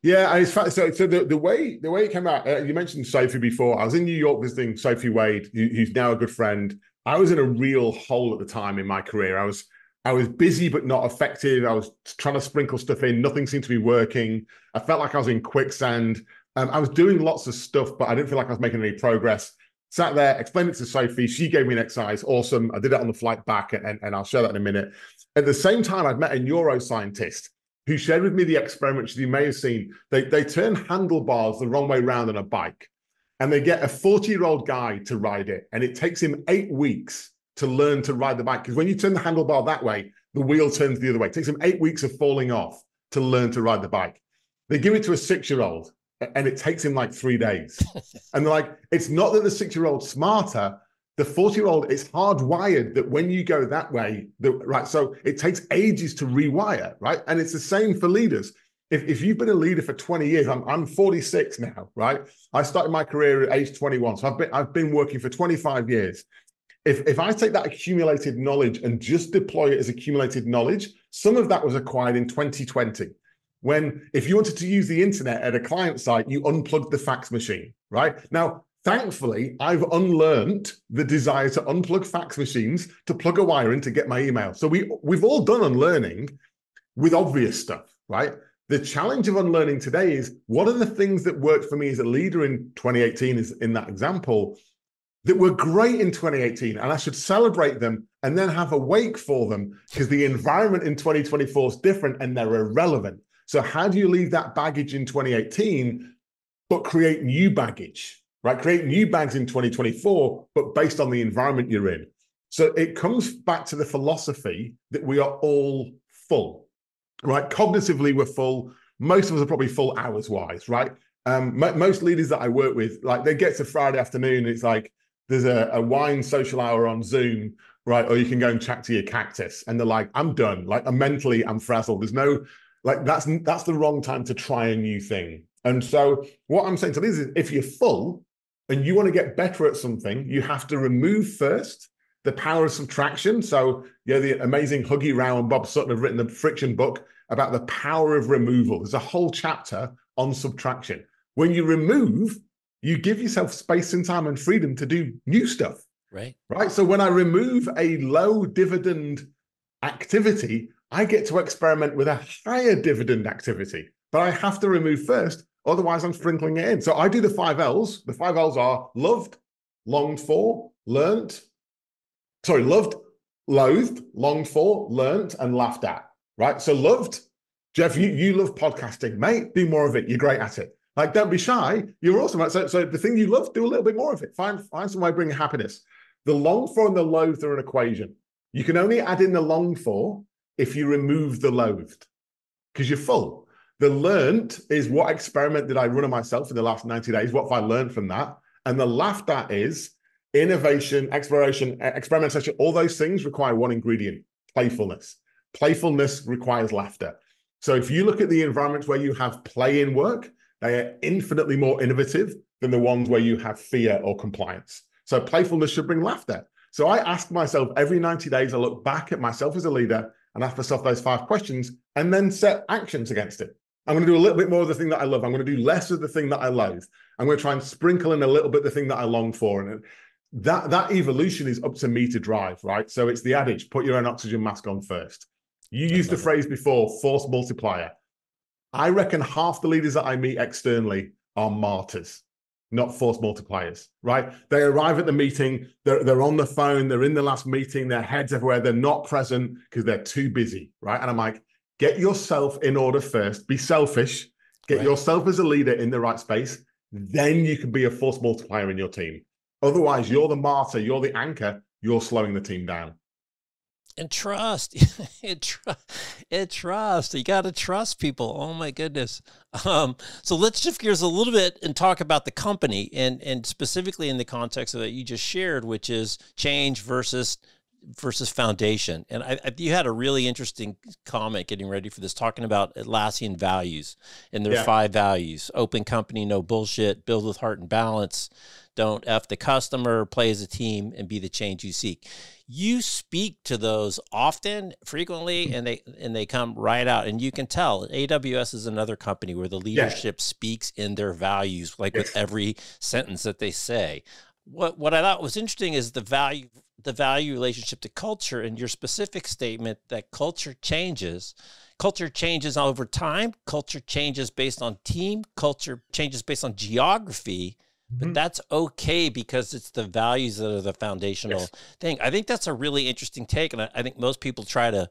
Yeah, and it's so so the, the way the way it came out. Uh, you mentioned Sophie before. I was in New York visiting Sophie Wade, who, who's now a good friend. I was in a real hole at the time in my career. I was I was busy but not effective. I was trying to sprinkle stuff in. Nothing seemed to be working. I felt like I was in quicksand. Um, I was doing lots of stuff, but I didn't feel like I was making any progress. Sat there, explained it to Sophie. She gave me an exercise. Awesome. I did it on the flight back, and, and I'll share that in a minute. At the same time, I'd met a neuroscientist who shared with me the experiment, which you may have seen. They, they turn handlebars the wrong way around on a bike, and they get a 40 year old guy to ride it. And it takes him eight weeks to learn to ride the bike. Because when you turn the handlebar that way, the wheel turns the other way. It takes him eight weeks of falling off to learn to ride the bike. They give it to a six year old, and it takes him like three days. and they're like, it's not that the six year old's smarter, the 40 year old it's hardwired that when you go that way the, right so it takes ages to rewire right and it's the same for leaders if, if you've been a leader for 20 years I'm, I'm 46 now right i started my career at age 21 so i've been i've been working for 25 years if if i take that accumulated knowledge and just deploy it as accumulated knowledge some of that was acquired in 2020 when if you wanted to use the internet at a client site you unplugged the fax machine right now Thankfully, I've unlearned the desire to unplug fax machines to plug a wire in to get my email. So we we've all done unlearning with obvious stuff, right? The challenge of unlearning today is what are the things that worked for me as a leader in 2018 is in that example that were great in 2018 and I should celebrate them and then have a wake for them because the environment in 2024 is different and they're irrelevant. So how do you leave that baggage in 2018 but create new baggage? right? Create new bags in 2024, but based on the environment you're in. So it comes back to the philosophy that we are all full, right? Cognitively, we're full. Most of us are probably full hours wise, right? Um, most leaders that I work with, like they get to Friday afternoon, and it's like there's a, a wine social hour on Zoom, right? Or you can go and chat to your cactus, and they're like, "I'm done." Like, I'm mentally, I'm frazzled. There's no, like, that's that's the wrong time to try a new thing. And so, what I'm saying to these is, if you're full, and you want to get better at something, you have to remove first the power of subtraction. So, yeah, the amazing Huggy Rao and Bob Sutton have written the friction book about the power of removal. There's a whole chapter on subtraction. When you remove, you give yourself space and time and freedom to do new stuff. Right. Right. So when I remove a low dividend activity, I get to experiment with a higher dividend activity. But I have to remove first Otherwise, I'm sprinkling it in. So I do the five L's. The five L's are loved, longed for, learnt, sorry, loved, loathed, longed for, learnt, and laughed at. Right. So loved, Jeff, you, you love podcasting, mate. Do more of it. You're great at it. Like, don't be shy. You're awesome. So, so the thing you love, do a little bit more of it. Find find some way bring happiness. The long for and the loathed are an equation. You can only add in the long for if you remove the loathed because you're full. The learned is what experiment did I run on myself in the last 90 days? What have I learned from that? And the laughed at is innovation, exploration, experimentation, all those things require one ingredient playfulness. Playfulness requires laughter. So if you look at the environments where you have play in work, they are infinitely more innovative than the ones where you have fear or compliance. So playfulness should bring laughter. So I ask myself every 90 days, I look back at myself as a leader and ask myself those five questions and then set actions against it. I'm going to do a little bit more of the thing that I love. I'm going to do less of the thing that I loathe. I'm going to try and sprinkle in a little bit the thing that I long for. And that that evolution is up to me to drive, right? So it's the adage: put your own oxygen mask on first. You used the phrase before, force multiplier. I reckon half the leaders that I meet externally are martyrs, not force multipliers, right? They arrive at the meeting, they're, they're on the phone, they're in the last meeting, their heads everywhere, they're not present because they're too busy, right? And I'm like, get yourself in order first, be selfish, get right. yourself as a leader in the right space. Then you can be a force multiplier in your team. Otherwise, you're the martyr, you're the anchor, you're slowing the team down. And trust, it, tr- it trust. You got to trust people. Oh my goodness. Um, so let's shift gears a little bit and talk about the company, and and specifically in the context of that you just shared, which is change versus versus foundation. And I, I, you had a really interesting comment getting ready for this, talking about Atlassian values and their yeah. five values: open company, no bullshit, build with heart and balance, don't f the customer, play as a team, and be the change you seek. You speak to those often, frequently, mm-hmm. and they and they come right out, and you can tell. AWS is another company where the leadership yeah. speaks in their values, like with every sentence that they say what what I thought was interesting is the value the value relationship to culture and your specific statement that culture changes. Culture changes over time. Culture changes based on team. Culture changes based on geography. But mm-hmm. that's okay because it's the values that are the foundational yes. thing. I think that's a really interesting take, and I, I think most people try to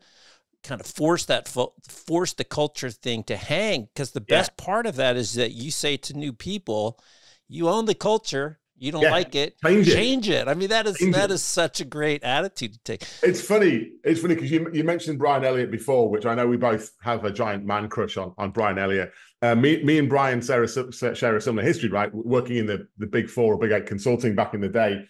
kind of force that force the culture thing to hang because the best yeah. part of that is that you say to new people, "You own the culture you don't yeah, like it change, change it. it. i mean that is change that it. is such a great attitude to take it's funny it's funny because you, you mentioned brian elliott before which i know we both have a giant man crush on on brian elliott uh, me, me and brian Sarah, share a similar history right working in the, the big four or big eight consulting back in the day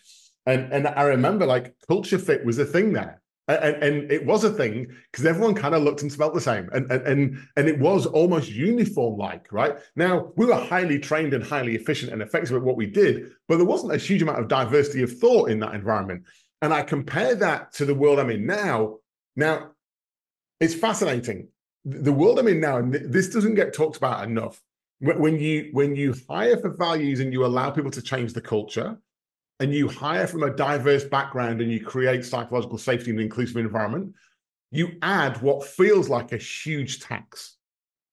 and and i remember like culture fit was a thing there and, and it was a thing because everyone kind of looked and smelled the same and, and and and it was almost uniform like right? Now we were highly trained and highly efficient and effective at what we did but there wasn't a huge amount of diversity of thought in that environment. And i compare that to the world i'm in now. Now it's fascinating. The world i'm in now and this doesn't get talked about enough. When you when you hire for values and you allow people to change the culture and you hire from a diverse background and you create psychological safety and inclusive environment, you add what feels like a huge tax.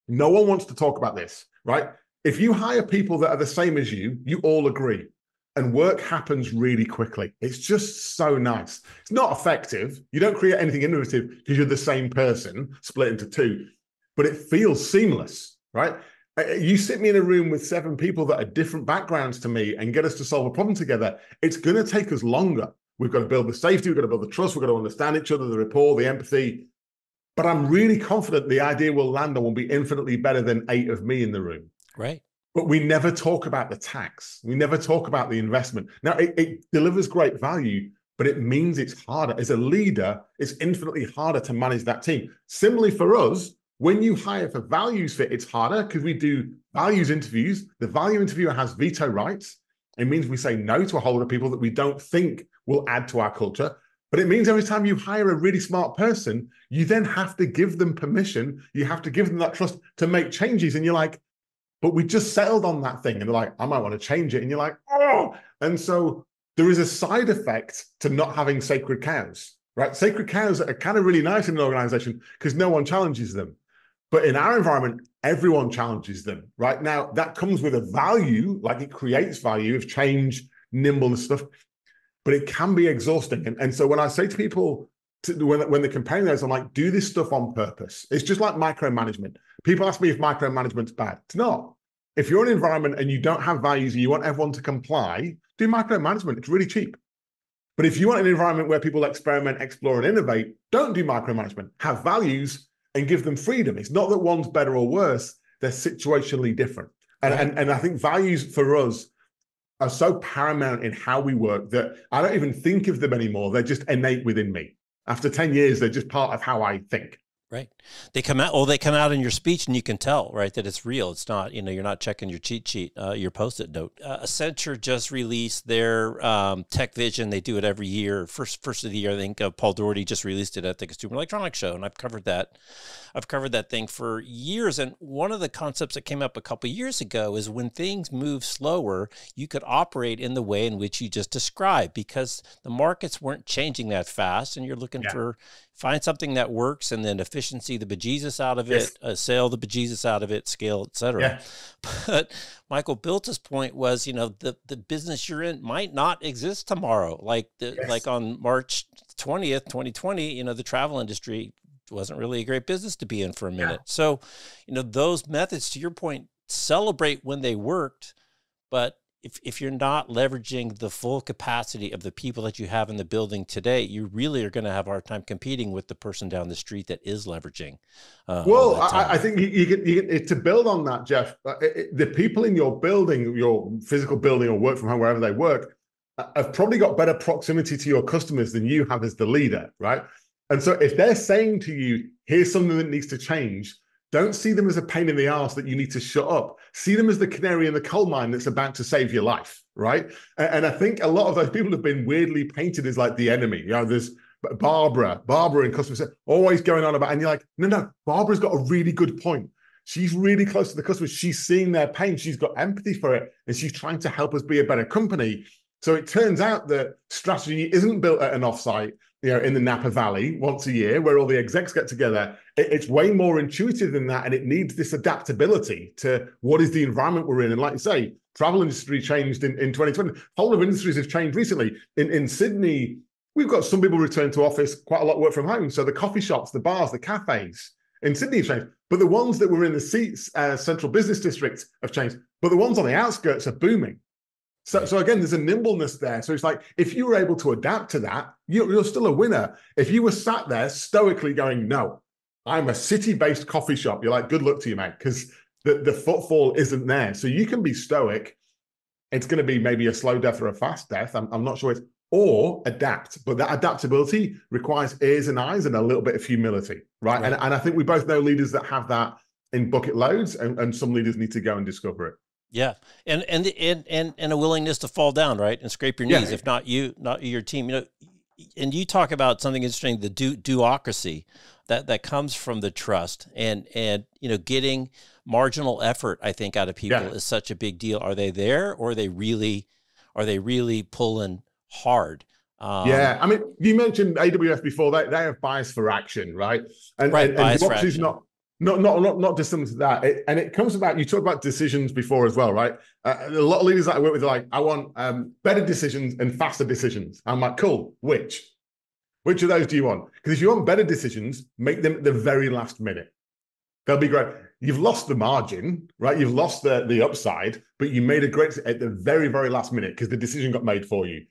No one wants to talk about this, right? If you hire people that are the same as you, you all agree. And work happens really quickly. It's just so nice. It's not effective. You don't create anything innovative because you're the same person split into two, but it feels seamless, right? Uh, you sit me in a room with seven people that are different backgrounds to me and get us to solve a problem together, it's going to take us longer. We've got to build the safety, we've got to build the trust, we've got to understand each other, the rapport, the empathy. But I'm really confident the idea will land and will be infinitely better than eight of me in the room. Right. But we never talk about the tax. We never talk about the investment. Now, it, it delivers great value, but it means it's harder. As a leader, it's infinitely harder to manage that team. Similarly for us, when you hire for values fit, it's harder because we do values interviews. The value interviewer has veto rights. It means we say no to a whole lot of people that we don't think will add to our culture. But it means every time you hire a really smart person, you then have to give them permission. You have to give them that trust to make changes. And you're like, but we just settled on that thing. And they're like, I might want to change it. And you're like, oh. And so there is a side effect to not having sacred cows, right? Sacred cows are kind of really nice in an organization because no one challenges them. But in our environment, everyone challenges them. Right now, that comes with a value, like it creates value of change, nimbleness stuff, but it can be exhausting. And, and so when I say to people, to, when, when they're comparing those, I'm like, do this stuff on purpose. It's just like micromanagement. People ask me if micromanagement's bad. It's not. If you're in an environment and you don't have values and you want everyone to comply, do micromanagement. It's really cheap. But if you want an environment where people experiment, explore, and innovate, don't do micromanagement. Have values and give them freedom. It's not that one's better or worse, they're situationally different. And, right. and, and I think values for us are so paramount in how we work that I don't even think of them anymore. They're just innate within me. After 10 years, they're just part of how I think. Right. They come out, well, they come out in your speech and you can tell, right, that it's real. It's not, you know, you're not checking your cheat sheet, uh, your post it note. Uh, Accenture just released their um, Tech Vision. They do it every year. First, first of the year, I think uh, Paul Daugherty just released it at the Consumer Electronics Show. And I've covered that. I've covered that thing for years. And one of the concepts that came up a couple years ago is when things move slower, you could operate in the way in which you just described because the markets weren't changing that fast. And you're looking yeah. for, find something that works and then efficiency the bejesus out of yes. it uh, sell the bejesus out of it scale etc yeah. but michael Biltz' point was you know the, the business you're in might not exist tomorrow like the, yes. like on march 20th 2020 you know the travel industry wasn't really a great business to be in for a minute yeah. so you know those methods to your point celebrate when they worked but if, if you're not leveraging the full capacity of the people that you have in the building today, you really are going to have a hard time competing with the person down the street that is leveraging. Uh, well, I, I, think you, you, can, you can, to build on that, Jeff. Uh, it, it, the people in your building, your physical building, or work from home, wherever they work, have probably got better proximity to your customers than you have as the leader, right? And so if they're saying to you, here's something that needs to change, don't see them as a pain in the ass that you need to shut up. See them as the canary in the coal mine that's about to save your life, right? And, I think a lot of those people have been weirdly painted as like the enemy. You know, there's Barbara, Barbara in customer service, always going on about, and you're like, no, no, Barbara's got a really good point. She's really close to the customers. She's seeing their pain. She's got empathy for it, and she's trying to help us be a better company. So it turns out that strategy isn't built at an offsite, you know, in the Napa Valley once a year where all the execs get together. It, it's way more intuitive than that, and it needs this adaptability to what is the environment we're in. And like you say, travel industry changed in, in 2020. Whole of industries have changed recently. In in Sydney, we've got some people return to office, quite a lot work from home. So the coffee shops, the bars, the cafes in Sydney have changed. But the ones that were in the seats, uh, central business districts have changed. But the ones on the outskirts are booming. So, so again, there's a nimbleness there. So it's like if you were able to adapt to that, you're, you're still a winner. If you were sat there stoically going, no, I'm a city-based coffee shop, you're like, good luck to you, mate, because the, the footfall isn't there. So you can be stoic. It's going to be maybe a slow death or a fast death. I'm, I'm not sure it's or adapt. But that adaptability requires ears and eyes and a little bit of humility, right? right. And, and I think we both know leaders that have that in bucket loads, and, and some leaders need to go and discover it. Yeah, and and and and and a willingness to fall down, right, and scrape your knees. Yeah. If not you, not your team. You know, and you talk about something interesting, the do do-ocracy that that comes from the trust, and and you know, getting marginal effort. I think out of people yeah. is such a big deal. Are they there, or are they really, are they really pulling hard? Um, yeah, I mean, you mentioned AWS before. They they have bias for action, right? And, right, and, and do-ocracy not not not not not dissimilar to that. It, and it comes about. You talk about decisions before as well, right? Uh, a lot of leaders that I work with are like, I want um, better decisions and faster decisions. I'm like, cool. Which which of those do you want? Because if you want better decisions, make them at the very last minute. They'll be great. You've lost the margin, right? You've lost the the upside, but you made a great at the very very last minute because the decision got made for you.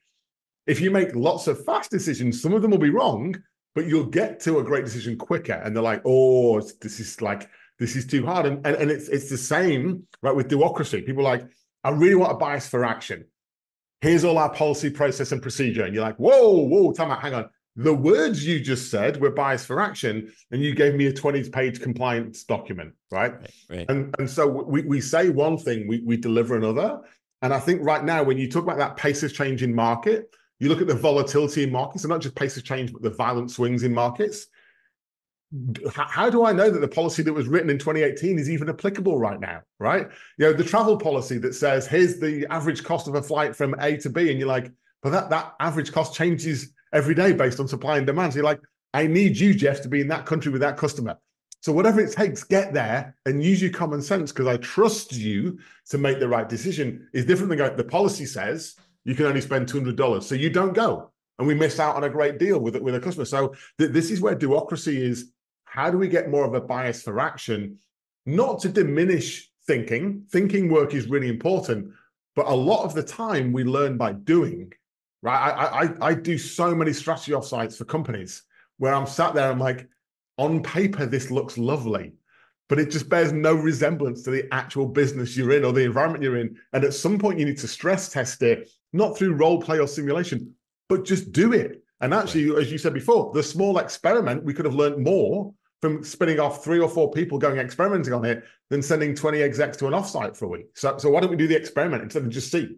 If you make lots of fast decisions, some of them will be wrong, but you'll get to a great decision quicker. And they're like, oh, this is like, this is too hard. And, and, and it's it's the same, right, with do-ocracy. People like, I really want a bias for action. Here's all our policy, process, and procedure. And you're like, whoa, whoa, time out, hang on. The words you just said were bias for action, and you gave me a 20 page compliance document, right? right, right. And, and so we, we say one thing, we, we deliver another. And I think right now, when you talk about that pace of change in market, you look at the volatility in markets, and not just pace of change, but the violent swings in markets. How do I know that the policy that was written in 2018 is even applicable right now? Right? You know, the travel policy that says here's the average cost of a flight from A to B, and you're like, but that that average cost changes every day based on supply and demand. So you're like, I need you, Jeff, to be in that country with that customer. So whatever it takes, get there and use your common sense because I trust you to make the right decision. Is different than going, the policy says you can only spend $200. So you don't go. And we miss out on a great deal with, with a customer. So th- this is where do-ocracy is. How do we get more of a bias for action? Not to diminish thinking. Thinking work is really important. But a lot of the time we learn by doing, right? I, I, I do so many strategy offsites for companies where I'm sat there, I'm like, on paper, this looks lovely but it just bears no resemblance to the actual business you're in or the environment you're in. And at some point, you need to stress test it not through role play or simulation, but just do it. And actually, right. as you said before, the small experiment, we could have learned more from spinning off three or four people going experimenting on it than sending 20 execs to an offsite for a week. So, so why don't we do the experiment instead of just see?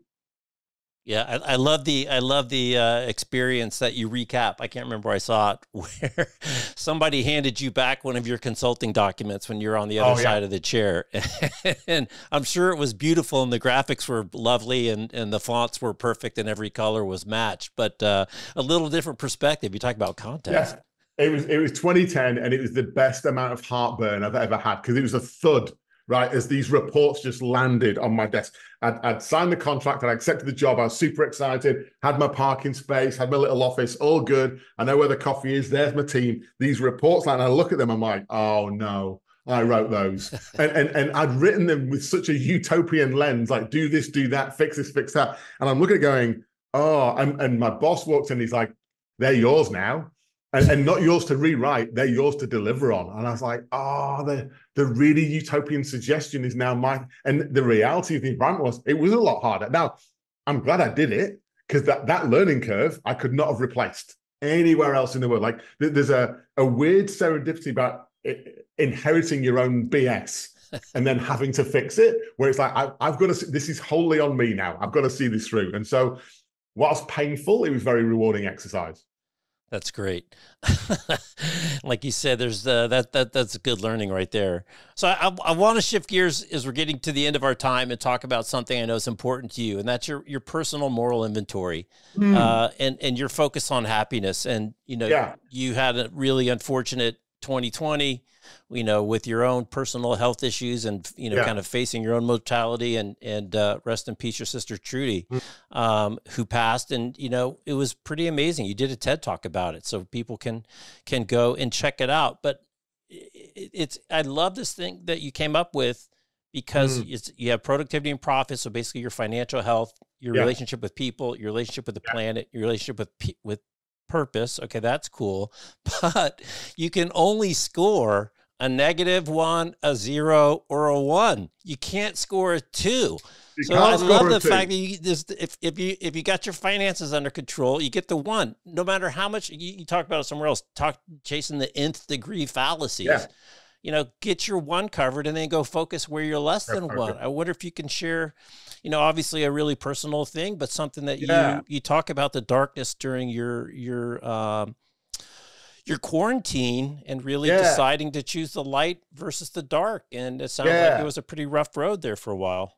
Yeah, I, I, love the I love the uh, experience that you recap. I can't remember where I saw it, where somebody handed you back one of your consulting documents when you're on the other oh, side yeah. of the chair, and I'm sure it was beautiful and the graphics were lovely and and the fonts were perfect and every color was matched, but uh, a little different perspective. You talk about context. Yeah. It was it was 2010, and it was the best amount of heartburn I've ever had because it was a thud right? As these reports just landed on my desk. I'd, I'd, signed the contract I accepted the job. I was super excited, had my parking space, had my little office, all good. I know where the coffee is. There's my team. These reports and I look at them, I'm like, oh no. I wrote those, and, and and I'd written them with such a utopian lens, like do this, do that, fix this, fix that. And I'm looking at going, oh, and, and my boss walks in, he's like, they're yours now and, and, not yours to rewrite, they're yours to deliver on. And I was like, oh, the the really utopian suggestion is now mine. And the reality of the environment was it was a lot harder. Now, I'm glad I did it because that that learning curve I could not have replaced anywhere else in the world. Like there's a a weird serendipity about inheriting your own BS and then having to fix it, where it's like I, I've got to. This is wholly on me now. I've got to see this through. And so, whilst painful, it was very rewarding exercise. That's great. like you said, there's uh, that that that's a good learning right there. So I, I want to shift gears as we're getting to the end of our time and talk about something I know is important to you, and that's your your personal moral inventory, mm. uh, and and your focus on happiness. And you know, yeah. you had a really unfortunate 2020 you know with your own personal health issues and you know yeah. kind of facing your own mortality and and uh, rest in peace your sister trudy mm. um, who passed and you know it was pretty amazing you did a ted talk about it so people can can go and check it out but it, it's i love this thing that you came up with because mm. it's you have productivity and profit so basically your financial health your yeah. relationship with people your relationship with the yeah. planet your relationship with with purpose. Okay, that's cool. But you can only score a negative one, a zero, or a one. You can't score a two. You so I love the fact that you just if, if you if you got your finances under control, you get the one. No matter how much you, you talk about it somewhere else, talk chasing the nth degree fallacies. Yeah you know, get your one covered and then go focus where you're less than one. I wonder if you can share, you know, obviously a really personal thing, but something that yeah. you you talk about the darkness during your your um, your quarantine and really yeah. deciding to choose the light versus the dark. And it sounds yeah. like it was a pretty rough road there for a while.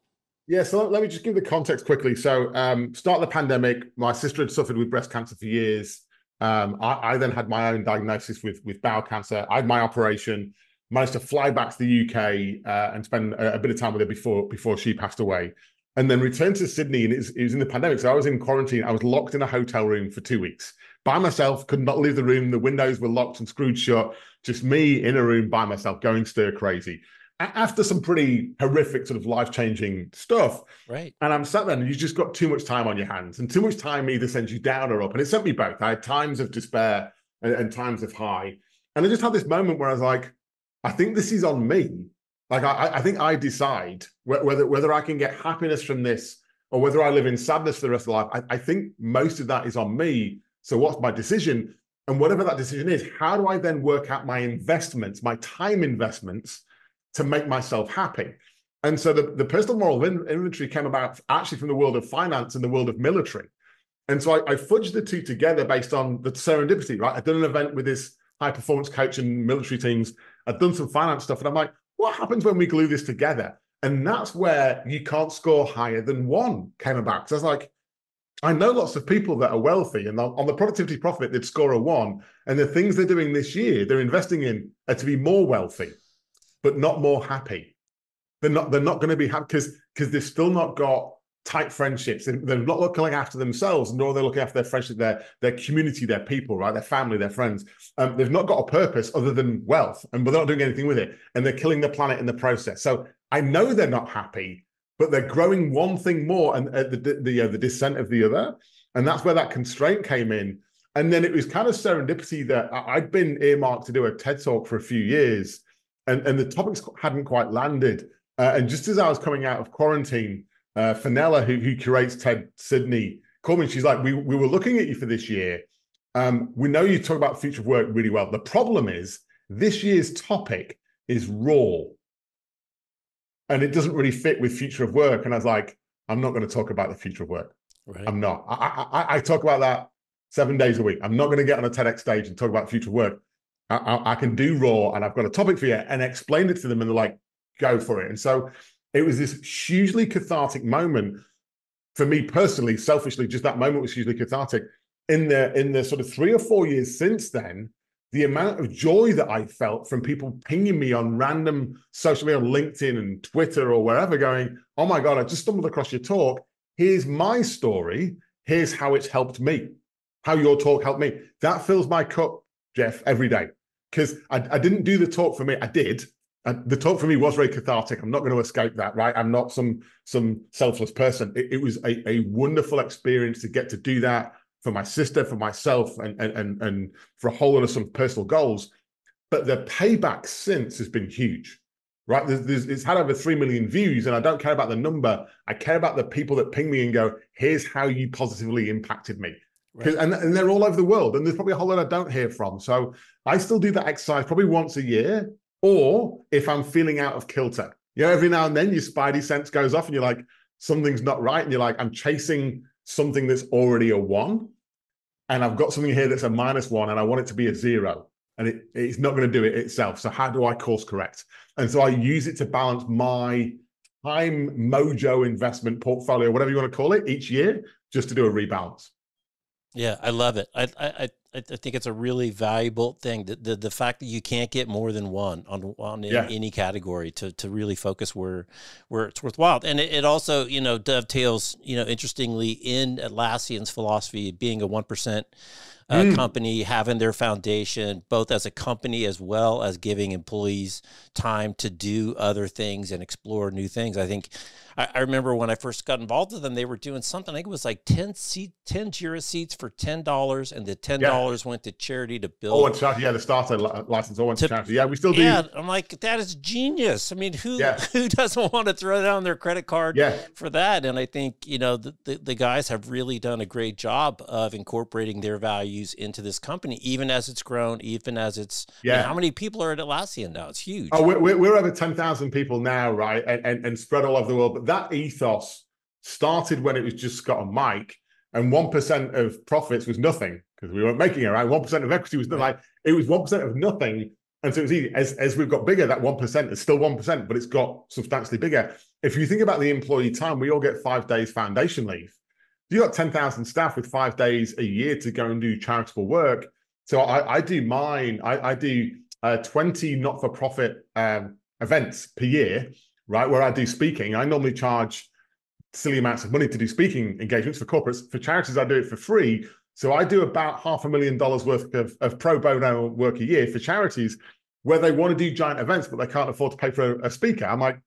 Yeah, so let me just give the context quickly. So, um, start of the pandemic, my sister had suffered with breast cancer for years. Um, I, I, then had my own diagnosis with with bowel cancer. I had my operation managed to fly back to the UK uh, and spend a, a, bit of time with her before before she passed away, and then returned to Sydney. And it was, it was, in the pandemic, so I was in quarantine. I was locked in a hotel room for two weeks by myself. Could not leave the room. The windows were locked and screwed shut. Just me in a room by myself, going stir crazy. After some pretty horrific, sort of life changing stuff, right? And I'm sat there, and you just got too much time on your hands, and too much time either sends you down or up. And it sent me both. I had times of despair and, and times of high, and I just had this moment where I was like, I think this is on me. Like I, I think I decide whether whether I can get happiness from this or whether I live in sadness for the rest of life. I, I think most of that is on me. So what's my decision? And whatever that decision is, how do I then work out my investments, my time investments to make myself happy? And so the, the personal moral inventory came about actually from the world of finance and the world of military. And so I, I fudged the two together based on the serendipity, right? I've done an event with this high performance coach and military teams I've done some finance stuff, and I'm like, what happens when we glue this together? And that's where you can't score higher than one came about. Because I was like, I know lots of people that are wealthy, and on the productivity profit, they'd score a one. And the things they're doing this year, they're investing in are to be more wealthy, but not more happy. They're not. They're not going to be happy because because they've still not got tight friendships. They're not looking after themselves, nor they're looking after their friendship, their their community, their people, right? Their family, their friends. Um, they've not got a purpose other than wealth, and but they're not doing anything with it, and they're killing the planet in the process. So I know they're not happy, but they're growing one thing more, and uh, the the, uh, the descent of the other, and that's where that constraint came in. And then it was kind of serendipity that I'd been earmarked to do a TED talk for a few years, and and the topics hadn't quite landed. Uh, and just as I was coming out of quarantine, uh, Fenella, who, who curates TED Sydney, called me. She's like, we, we were looking at you for this year. Um, we know you talk about future of work really well. The problem is this year's topic is raw. And it doesn't really fit with future of work. And I was like, I'm not going to talk about the future of work. Right. I'm not. I, I, I, talk about that seven days a week. I'm not going to get on a TEDx stage and talk about future work. I, I, I can do raw and I've got a topic for you and explain it to them and they're like, go for it. And so it was this hugely cathartic moment for me personally, selfishly, just that moment was hugely cathartic. In the in the sort of three or four years since then, the amount of joy that I felt from people pinging me on random social media, on LinkedIn and Twitter or wherever, going, "Oh my god, I just stumbled across your talk. Here's my story. Here's how it's helped me. How your talk helped me." That fills my cup, Jeff, every day. Because I, I didn't do the talk for me. I did, and the talk for me was very cathartic. I'm not going to escape that, right? I'm not some some selfless person. It, it was a, a wonderful experience to get to do that for my sister, for myself, and and and for a whole lot of some personal goals. But the payback since has been huge, right? There's, there's, it's had over 3 million views, and I don't care about the number. I care about the people that ping me and go, here's how you positively impacted me. Right. And, and they're all over the world, and there's probably a whole lot I don't hear from. So I still do that exercise probably once a year, or if I'm feeling out of kilter. You know, every now and then your spidey sense goes off and you're like, something's not right. And you're like, I'm chasing something that's already a one. And I've got something here that's a minus one, and I want it to be a zero and it, it's not going to do it itself. So how do I course correct? And so I use it to balance my time mojo investment portfolio, whatever you want to call it, each year, just to do a rebalance. Yeah, I love it. I I I think it's a really valuable thing. The, the the fact that you can't get more than one on on yeah. any category to to really focus where where it's worthwhile. And it, it, also you know dovetails you know interestingly in Atlassian's philosophy being a one percent uh, mm. company having their foundation, both as a company as well as giving employees time to do other things and explore new things. I think I, I remember when I first got involved with them, they were doing something. I think it was like 10 seat, 10 Jira seats for $10 and the $10 yeah. Went to charity to build. Oh, and charity. Yeah. The starter license oh, all went to, to charity. Yeah. We still do. Yeah. I'm like, that is genius. I mean, who, yeah. who doesn't want to throw down their credit card yeah. for that? And I think, you know, the, the, the guys have really done a great job of incorporating their values into this company, even as it's grown, even as it's, yeah. You know, how many people are at Atlassian now? It's huge. Oh, we're, we're over 10,000 people now, right? And, and, and spread all over the world. But that ethos started when it was just Scott and Mike, and 1% of profits was nothing because we weren't making it, right? 1% of equity was nothing. Like, it was 1% of nothing. And so it's easy. As, as we've got bigger, that 1% is still 1%, but it's got substantially bigger. If you think about the employee time, we all get five days foundation leave you got 10,000 staff with five days a year to go and do charitable work. So I, I do mine, I, I do uh, 20 not for profit um, events per year, right? Where I do speaking. I normally charge silly amounts of money to do speaking engagements for corporates. For charities, I do it for free. So I do about half a million dollars worth of, of pro bono work a year for charities where they want to do giant events, but they can't afford to pay for a, a speaker. I'm like,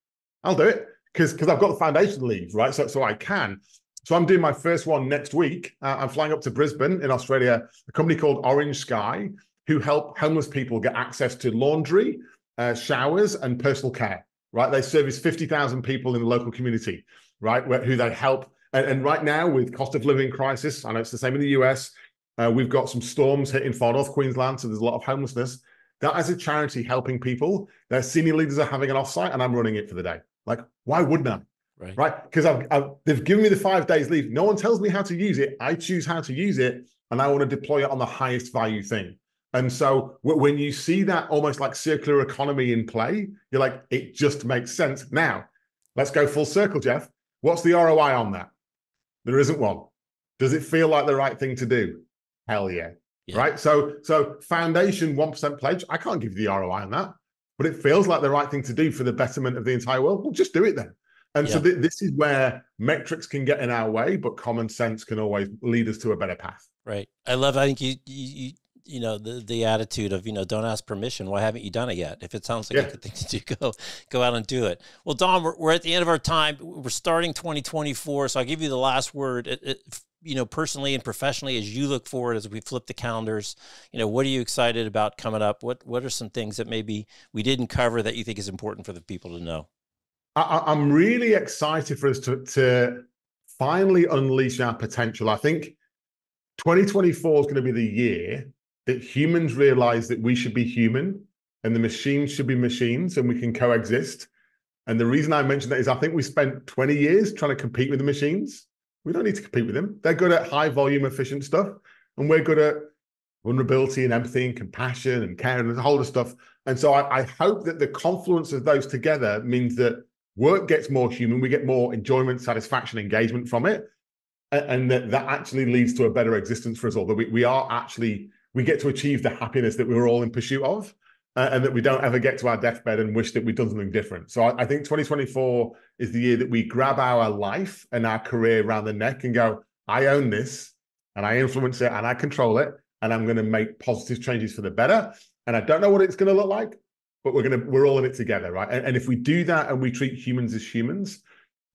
I'll do it because because I've got the foundation leave, right? So so I can. So I'm doing my first one next week. Uh, I'm flying up to Brisbane in Australia, a company called Orange Sky, who help homeless people get access to laundry, uh, showers, and personal care. Right, they service fifty thousand people in the local community. Right, where, who they help. And, and, right now, with cost of living crisis, I know it's the same in the US. Uh, we've got some storms hitting far north Queensland, so there's a lot of homelessness. That as a charity helping people, their senior leaders are having an offsite, and I'm running it for the day. Like, why wouldn't I? right? Right? Because I've, I've, they've given me the five days leave. No one tells me how to use it. I choose how to use it, and I want to deploy it on the highest value thing. And so when you see that almost like circular economy in play, you're like, it just makes sense. Now, let's go full circle, Jeff. What's the ROI on that? There isn't one. Does it feel like the right thing to do? Hell yeah. yeah. Right. So, so foundation 1% pledge, I can't give you the ROI on that, but it feels like the right thing to do for the betterment of the entire world. Well, just do it then. And yeah. so th- this is where metrics can get in our way, but common sense can always lead us to a better path. Right. I love. I think you you you know the the attitude of you know don't ask permission. Why haven't you done it yet? If it sounds like yeah. a good thing to do, go go out and do it. Well, Dom, we're, we're at the end of our time. We're starting 2024, so I'll give you the last word. It, it, you know, personally and professionally, as you look forward, as we flip the calendars, you know, what are you excited about coming up? What what are some things that maybe we didn't cover that you think is important for the people to know? I, am really excited for us to, to finally unleash our potential. I think 2024 is going to be the year that humans realize that we should be human and the machines should be machines and we can coexist. And the reason I mention that is I think we spent 20 years trying to compete with the machines. We don't need to compete with them. They're good at high volume, efficient stuff. And we're good at vulnerability and empathy and compassion and care and a whole of stuff. And so I, I hope that the confluence of those together means that work gets more human we get more enjoyment satisfaction engagement from it and that that actually leads to a better existence for us all that we, we are actually we get to achieve the happiness that we were all in pursuit of uh, and that we don't ever get to our deathbed and wish that we'd done something different so I, I think 2024 is the year that we grab our life and our career around the neck and go i own this and i influence it and i control it and i'm going to make positive changes for the better and i don't know what it's going to look like but we're gonna we're all in it together, right? And, and, if we do that and we treat humans as humans,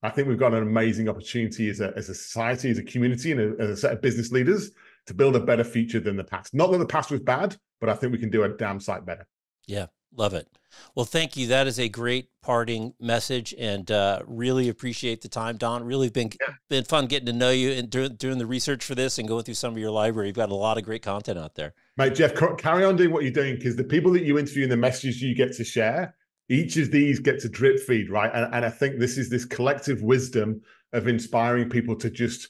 I think we've got an amazing opportunity as a as a society, as a community, and a, as a set of business leaders to build a better future than the past. Not that the past was bad, but I think we can do a damn sight better. Yeah, Love it. Well, thank you. That is a great parting message, and uh, really appreciate the time, Dom. Really been yeah. been fun getting to know you and doing, doing the research for this and going through some of your library. You've got a lot of great content out there, mate. Jeff, carry on doing what you're doing because the people that you interview and the messages you get to share, each of these gets a drip feed, right? And, and I think this is this collective wisdom of inspiring people to just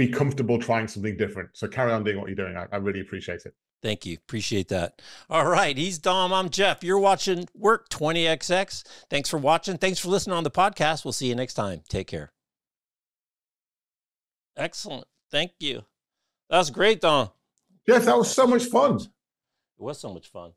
be comfortable trying something different. So carry on doing what you're doing. I, I really appreciate it. Thank you. Appreciate that. All right. He's Dom. I'm Jeff. You're watching Work 20XX. Thanks for watching. Thanks for listening on the podcast. We'll see you next time. Take care. Excellent. Thank you. That was great, Dom. Jeff, that was so much fun. It was so much fun.